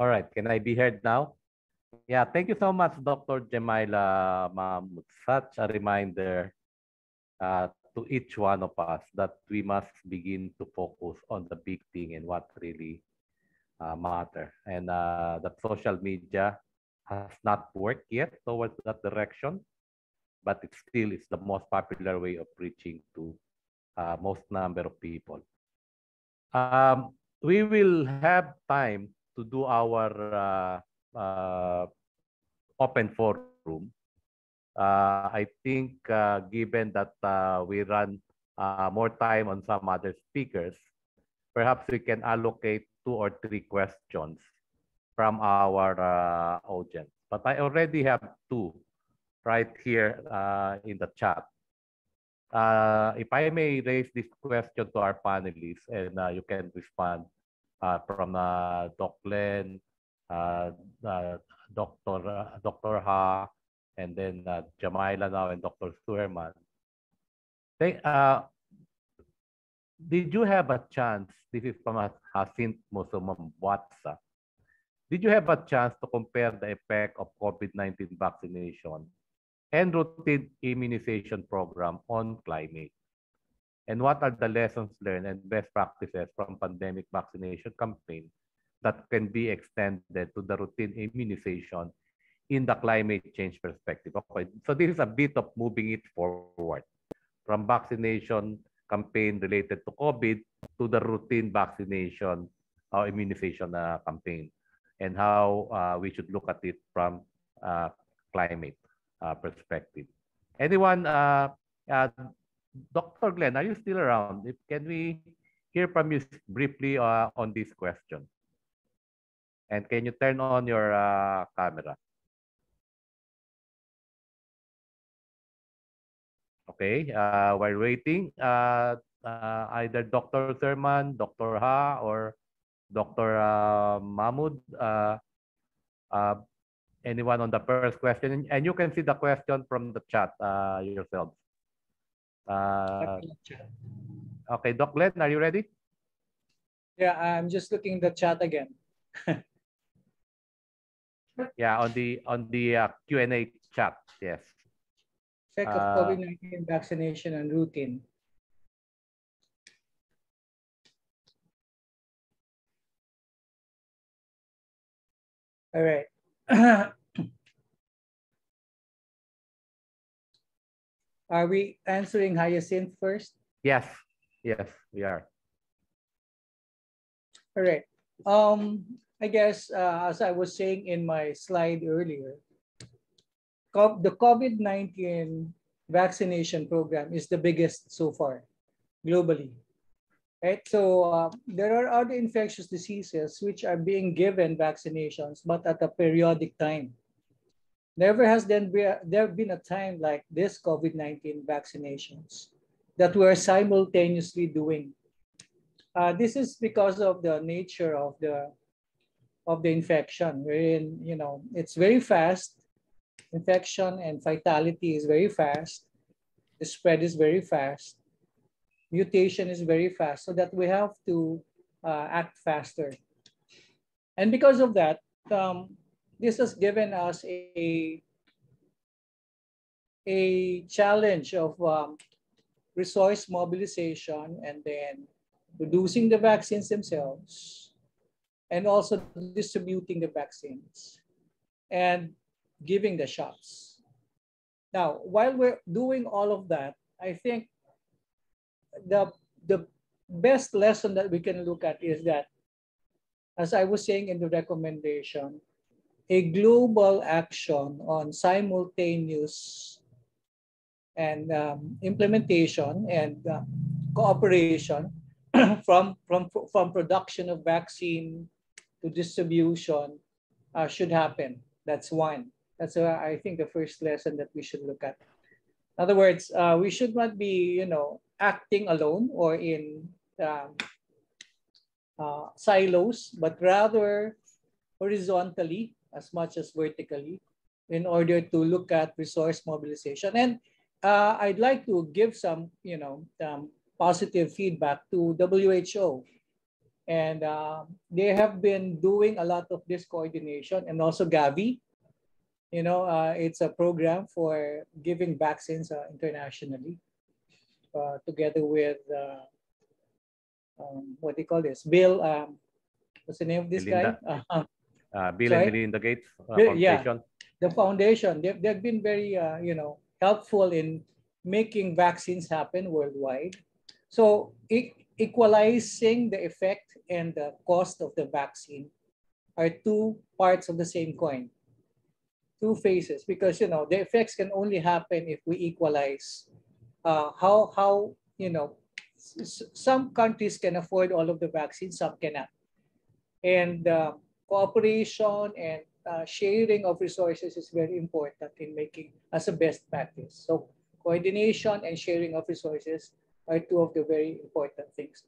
All right, can I be heard now? Yeah, thank you so much, Dr. Jemilah. Such a reminder uh, to each one of us that we must begin to focus on the big thing and what really uh, matter. And uh, that social media has not worked yet towards that direction, but it still is the most popular way of reaching to uh, most number of people. Um, we will have time to do our uh, uh, open forum, I think uh, given that uh, we run uh, more time on some other speakers, perhaps we can allocate two or three questions from our uh, audience. But I already have two right here uh, in the chat. Uh, if I may raise this question to our panelists and uh, you can respond uh, from uh, Doc Glenn, uh, uh, Dr. Uh, Dr. Ha, and then uh, Jemilah now and Dr. Suherman. They, uh, did you have a chance, this is from Hasint Musumam Watsa, did you have a chance to compare the effect of COVID-19 vaccination and routine immunization program on climate? And what are the lessons learned and best practices from pandemic vaccination campaign that can be extended to the routine immunization in the climate change perspective? Okay, so this is a bit of moving it forward from vaccination campaign related to COVID to the routine vaccination or immunization uh, campaign and how uh, we should look at it from uh, climate uh, perspective. Anyone uh, uh, Dr. Glenn, are you still around? If, can we hear from you briefly uh, on this question? And can you turn on your uh, camera? Okay, uh, while waiting, uh, uh, either Dr. Thurman, Dr. Ha, or Dr. Uh, Mahmood, uh, uh, anyone on the first question? And you can see the question from the chat uh, yourselves. Uh, okay, Doc Glenn, are you ready? Yeah, I'm just looking the chat again. yeah, on the on the uh, Q&A chat, yes. Effect of uh, COVID-19 vaccination and routine. All right. Are we answering Hyacinth first? Yes, yes, we are. All right. Um, I guess, uh, as I was saying in my slide earlier, the COVID-19 vaccination program is the biggest so far globally. Right? So uh, there are other infectious diseases which are being given vaccinations, but at a periodic time. Never has then be, there been a time like this COVID-19 vaccinations that we're simultaneously doing. Uh, this is because of the nature of the of the infection, wherein you know it's very fast. Infection and vitality is very fast. The spread is very fast mutation is very fast so that we have to uh, act faster. And because of that, um, this has given us a, a challenge of um, resource mobilization and then producing the vaccines themselves and also distributing the vaccines and giving the shots. Now, while we're doing all of that, I think the, the best lesson that we can look at is that, as I was saying in the recommendation, a global action on simultaneous and um, implementation and uh, cooperation from, from, from production of vaccine to distribution uh, should happen. That's one. That's, uh, I think, the first lesson that we should look at. In other words, uh, we should not be, you know, acting alone or in um, uh, silos, but rather horizontally as much as vertically in order to look at resource mobilization. And uh, I'd like to give some, you know, um, positive feedback to WHO. And uh, they have been doing a lot of this coordination and also Gavi. You know, uh, it's a program for giving vaccines uh, internationally. Uh, together with uh, um, what do you call this? Bill, um, what's the name of this Melinda. guy? Uh, uh, Bill Sorry? and Melinda Gates uh, Bill, Foundation. Yeah, the foundation. They've, they've been very, uh, you know, helpful in making vaccines happen worldwide. So e equalizing the effect and the cost of the vaccine are two parts of the same coin, two phases because you know the effects can only happen if we equalize uh, how how you know some countries can afford all of the vaccines, some cannot, and uh, cooperation and uh, sharing of resources is very important in making as a best practice. So coordination and sharing of resources are two of the very important things.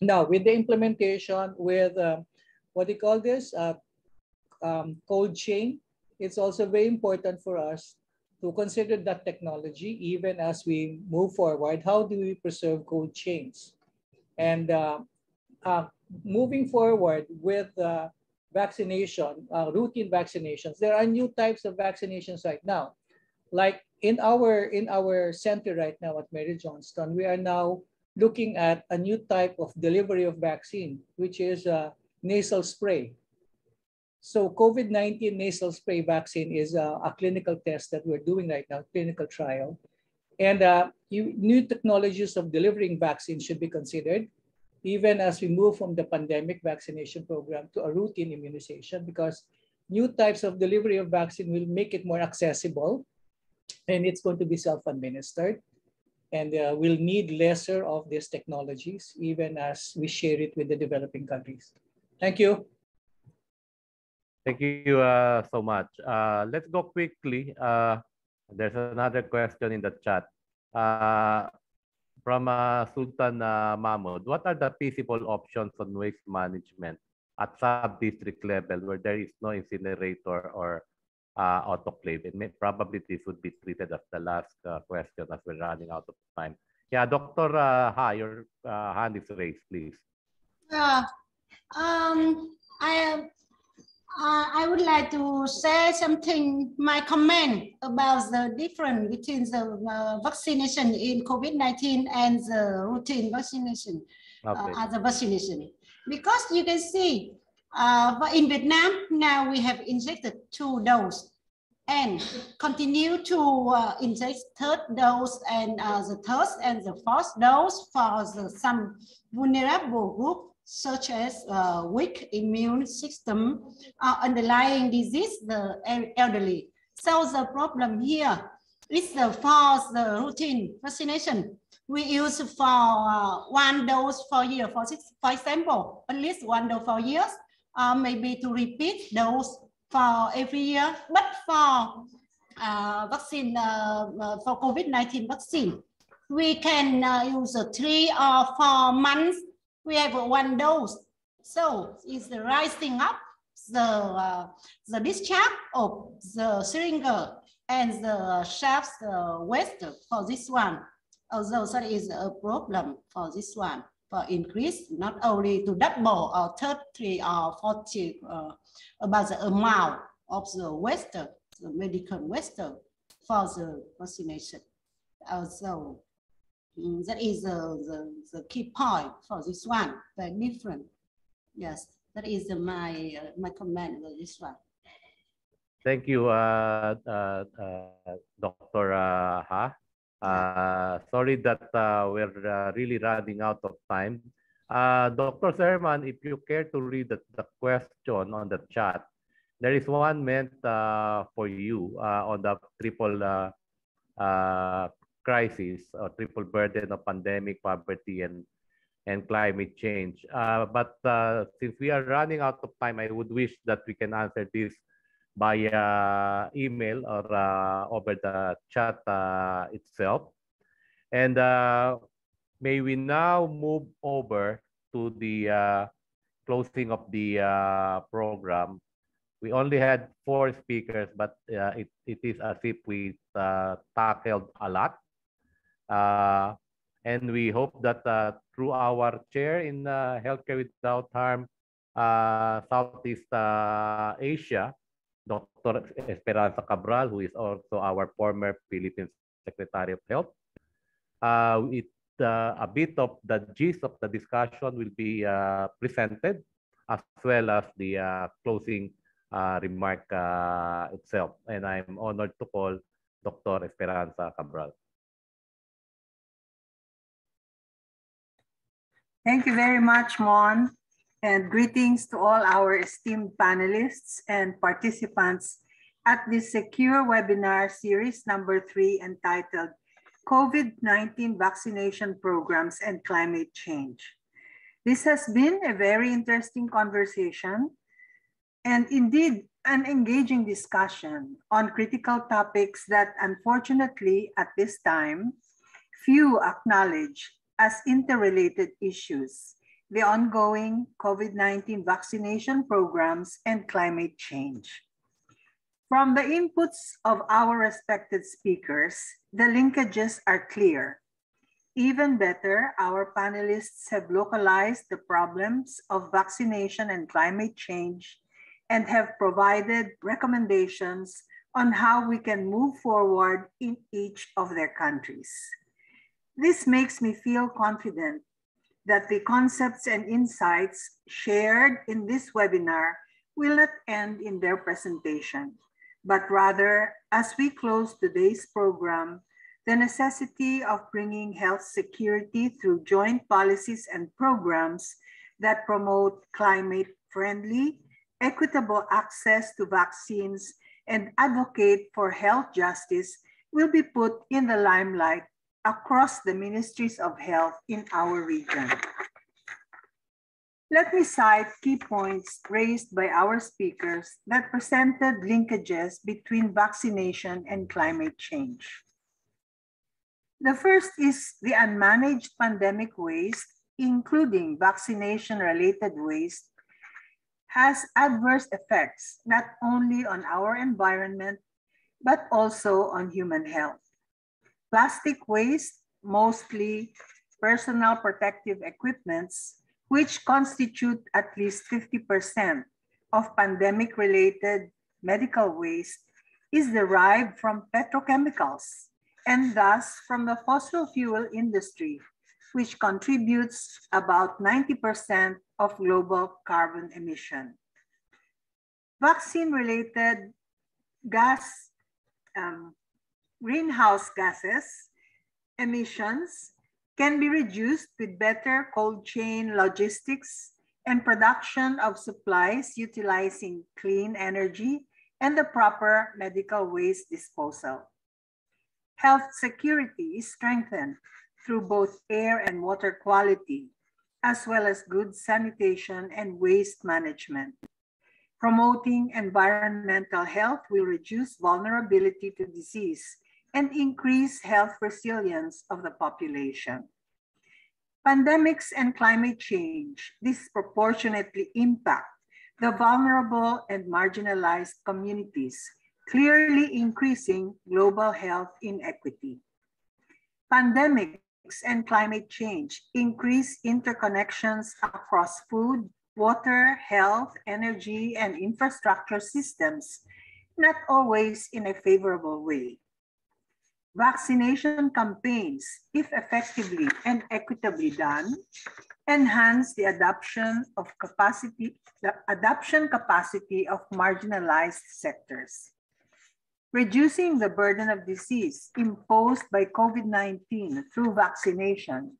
Now with the implementation with um, what do you call this uh, um, cold chain, it's also very important for us to consider that technology even as we move forward. How do we preserve cold chains? And uh, uh, moving forward with uh, vaccination, uh, routine vaccinations, there are new types of vaccinations right now. Like in our, in our center right now at Mary Johnston, we are now looking at a new type of delivery of vaccine, which is a nasal spray. So COVID-19 nasal spray vaccine is a, clinical test that we're doing right now, clinical trial. And uh, you, new technologies of delivering vaccines should be considered, even as we move from the pandemic vaccination program to a routine immunization, because new types of delivery of vaccine will make it more accessible, and it's going to be self-administered. And uh, we'll need lesser of these technologies, even as we share it with the developing countries. Thank you. Thank you uh, so much. Uh, let's go quickly. Uh, there's another question in the chat. Uh, from uh, Sultan uh, Mahmoud, what are the feasible options on waste management at sub-district level where there is no incinerator or autoclave. And may, probably this would be treated as the last question as we're running out of time. Yeah, Dr. Ha, your hand is raised, please. Yeah, um, I uh, I would like to say something, my comment about the difference between the uh, vaccination in COVID-19 and the routine vaccination, uh, okay. uh, other vaccination. Because you can see, uh, in Vietnam, now we have injected two doses and continue to uh, inject third dose and uh, the third and the fourth dose for the, some vulnerable group such as uh, weak immune system, uh, underlying disease, the elderly. So the problem here is the the routine vaccination. We use for uh, one dose for year, for, six, for example, at least one dose for years, uh, maybe to repeat dose for every year. But for uh, vaccine, uh, for COVID-19 vaccine, we can use three or four months we have one dose. So it's rising up the, uh, the discharge of the syringe and the shaft uh, waste for this one. Although that is a problem for this one, for increase not only to double or 30 or 40 uh, about the amount of the waste, the medical waste for the vaccination. Also, that is the, the, the key point for this one, very different. Yes, that is my, uh, my comment on this one. Thank you, uh, uh, uh Dr. Uh, ha. Uh, sorry that we're really running out of time. Dr. Suherman, if you care to read the, the question on the chat, there is one meant for you on the triple crisis or triple burden of pandemic, poverty, and and climate change. Uh, but uh, since we are running out of time, I would wish that we can answer this via email or uh, over the chat uh, itself. And uh, may we now move over to the uh, closing of the program. We only had four speakers, but it, it is as if we tackled a lot. Uh, and we hope that uh, through our chair in uh, Healthcare Without Harm Southeast Asia, Dr. Esperanza Cabral, who is also our former Philippine Secretary of Health, it, a bit of the gist of the discussion will be presented as well as the closing uh, remark uh, itself. And I'm honored to call Dr. Esperanza Cabral. Thank you very much, Mon, and greetings to all our esteemed panelists and participants at this secure webinar series number three entitled COVID-19 Vaccination Programs and Climate Change. This has been a very interesting conversation and indeed an engaging discussion on critical topics that unfortunately at this time, few acknowledge as interrelated issues, the ongoing COVID-19 vaccination programs and climate change. From the inputs of our respected speakers, the linkages are clear. Even better, our panelists have localized the problems of vaccination and climate change and have provided recommendations on how we can move forward in each of their countries. This makes me feel confident that the concepts and insights shared in this webinar will not end in their presentation, but rather, as we close today's program, the necessity of bringing health security through joint policies and programs that promote climate-friendly, equitable access to vaccines and advocate for health justice will be put in the limelight across the ministries of health in our region. Let me cite key points raised by our speakers that presented linkages between vaccination and climate change. The first is the unmanaged pandemic waste, including vaccination-related waste, has adverse effects not only on our environment, but also on human health. Plastic waste, mostly personal protective equipments, which constitute at least 50% of pandemic-related medical waste, is derived from petrochemicals and thus from the fossil fuel industry, which contributes about 90% of global carbon emission. Vaccine-related gas, um, greenhouse gases emissions can be reduced with better cold chain logistics and production of supplies utilizing clean energy and the proper medical waste disposal. Health security is strengthened through both air and water quality, as well as good sanitation and waste management. Promoting environmental health will reduce vulnerability to disease and increase health resilience of the population. Pandemics and climate change disproportionately impact the vulnerable and marginalized communities, clearly increasing global health inequity. Pandemics and climate change increase interconnections across food, water, health, energy, and infrastructure systems, not always in a favorable way. Vaccination campaigns, if effectively and equitably done, enhance the adoption of capacity, the adoption capacity of marginalized sectors. Reducing the burden of disease imposed by COVID-19 through vaccination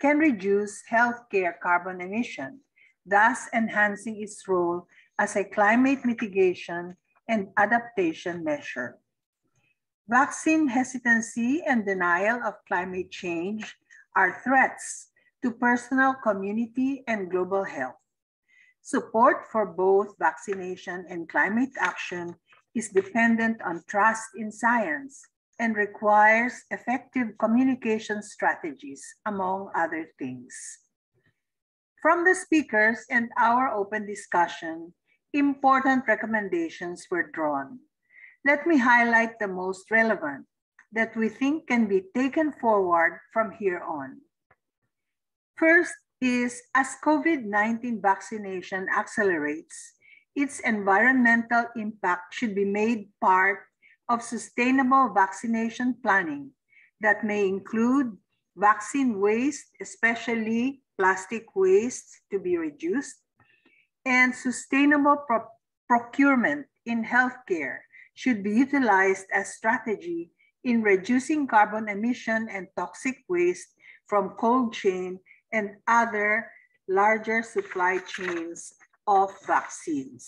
can reduce healthcare carbon emission, thus enhancing its role as a climate mitigation and adaptation measure. Vaccine hesitancy and denial of climate change are threats to personal, community, and global health. Support for both vaccination and climate action is dependent on trust in science and requires effective communication strategies, among other things. From the speakers and our open discussion, important recommendations were drawn let me highlight the most relevant that we think can be taken forward from here on. First is as COVID-19 vaccination accelerates, its environmental impact should be made part of sustainable vaccination planning that may include vaccine waste, especially plastic waste to be reduced, and sustainable pro procurement in healthcare should be utilized as strategy in reducing carbon emission and toxic waste from cold chain and other larger supply chains of vaccines.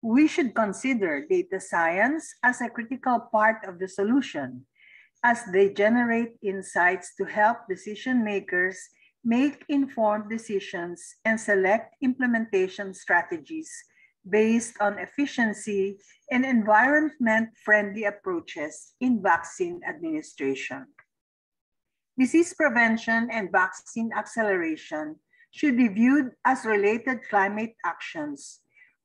We should consider data science as a critical part of the solution as they generate insights to help decision makers make informed decisions and select implementation strategies based on efficiency and environment-friendly approaches in vaccine administration. Disease prevention and vaccine acceleration should be viewed as related climate actions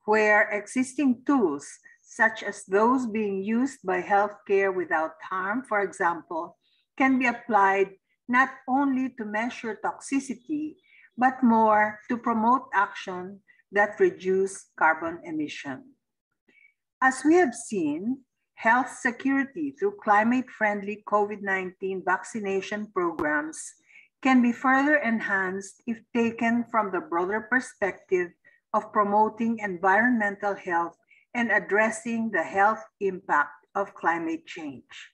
where existing tools such as those being used by healthcare without harm, for example, can be applied not only to measure toxicity, but more to promote action that reduce carbon emission. As we have seen, health security through climate-friendly COVID-19 vaccination programs can be further enhanced if taken from the broader perspective of promoting environmental health and addressing the health impact of climate change.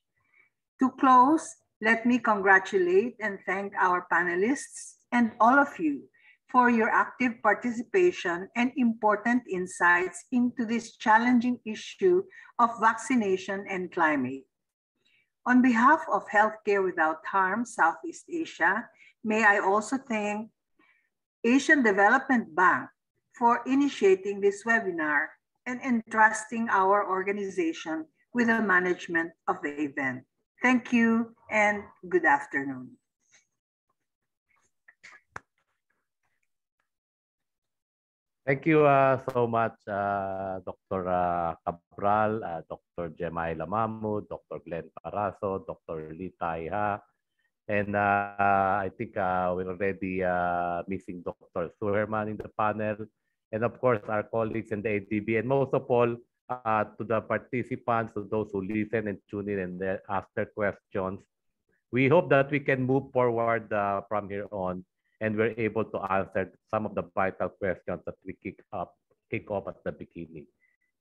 To close, let me congratulate and thank our panelists and all of you for your active participation and important insights into this challenging issue of vaccination and climate. On behalf of Healthcare Without Harm Southeast Asia, may I also thank Asian Development Bank for initiating this webinar and entrusting our organization with the management of the event. Thank you and good afternoon. Thank you uh, so much, uh, Dr. Uh, Cabral, uh, Dr. Jemilah Mahmood, Dr. Glenn Paraso, Dr. Le Thai Ha. And I think we're already missing Dr. Suherman in the panel. And of course, our colleagues in the ADB. And most of all, to the participants, to those who listen and tune in and ask their questions. We hope that we can move forward from here on and we're able to answer some of the vital questions that we kick up kick off at the beginning.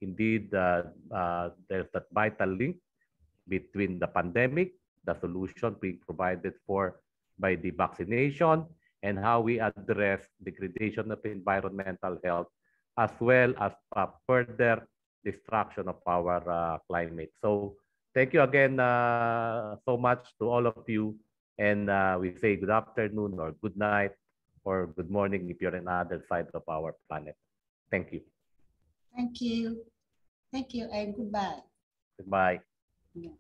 Indeed, uh, uh, there's that vital link between the pandemic, the solution being provided for by the vaccination, and how we address degradation of environmental health, as well as uh, further destruction of our uh, climate. So thank you again uh, so much to all of you and uh, we say good afternoon or good night or good morning if you're on the other side of our planet. Thank you. Thank you. Thank you and goodbye. Goodbye. Yeah.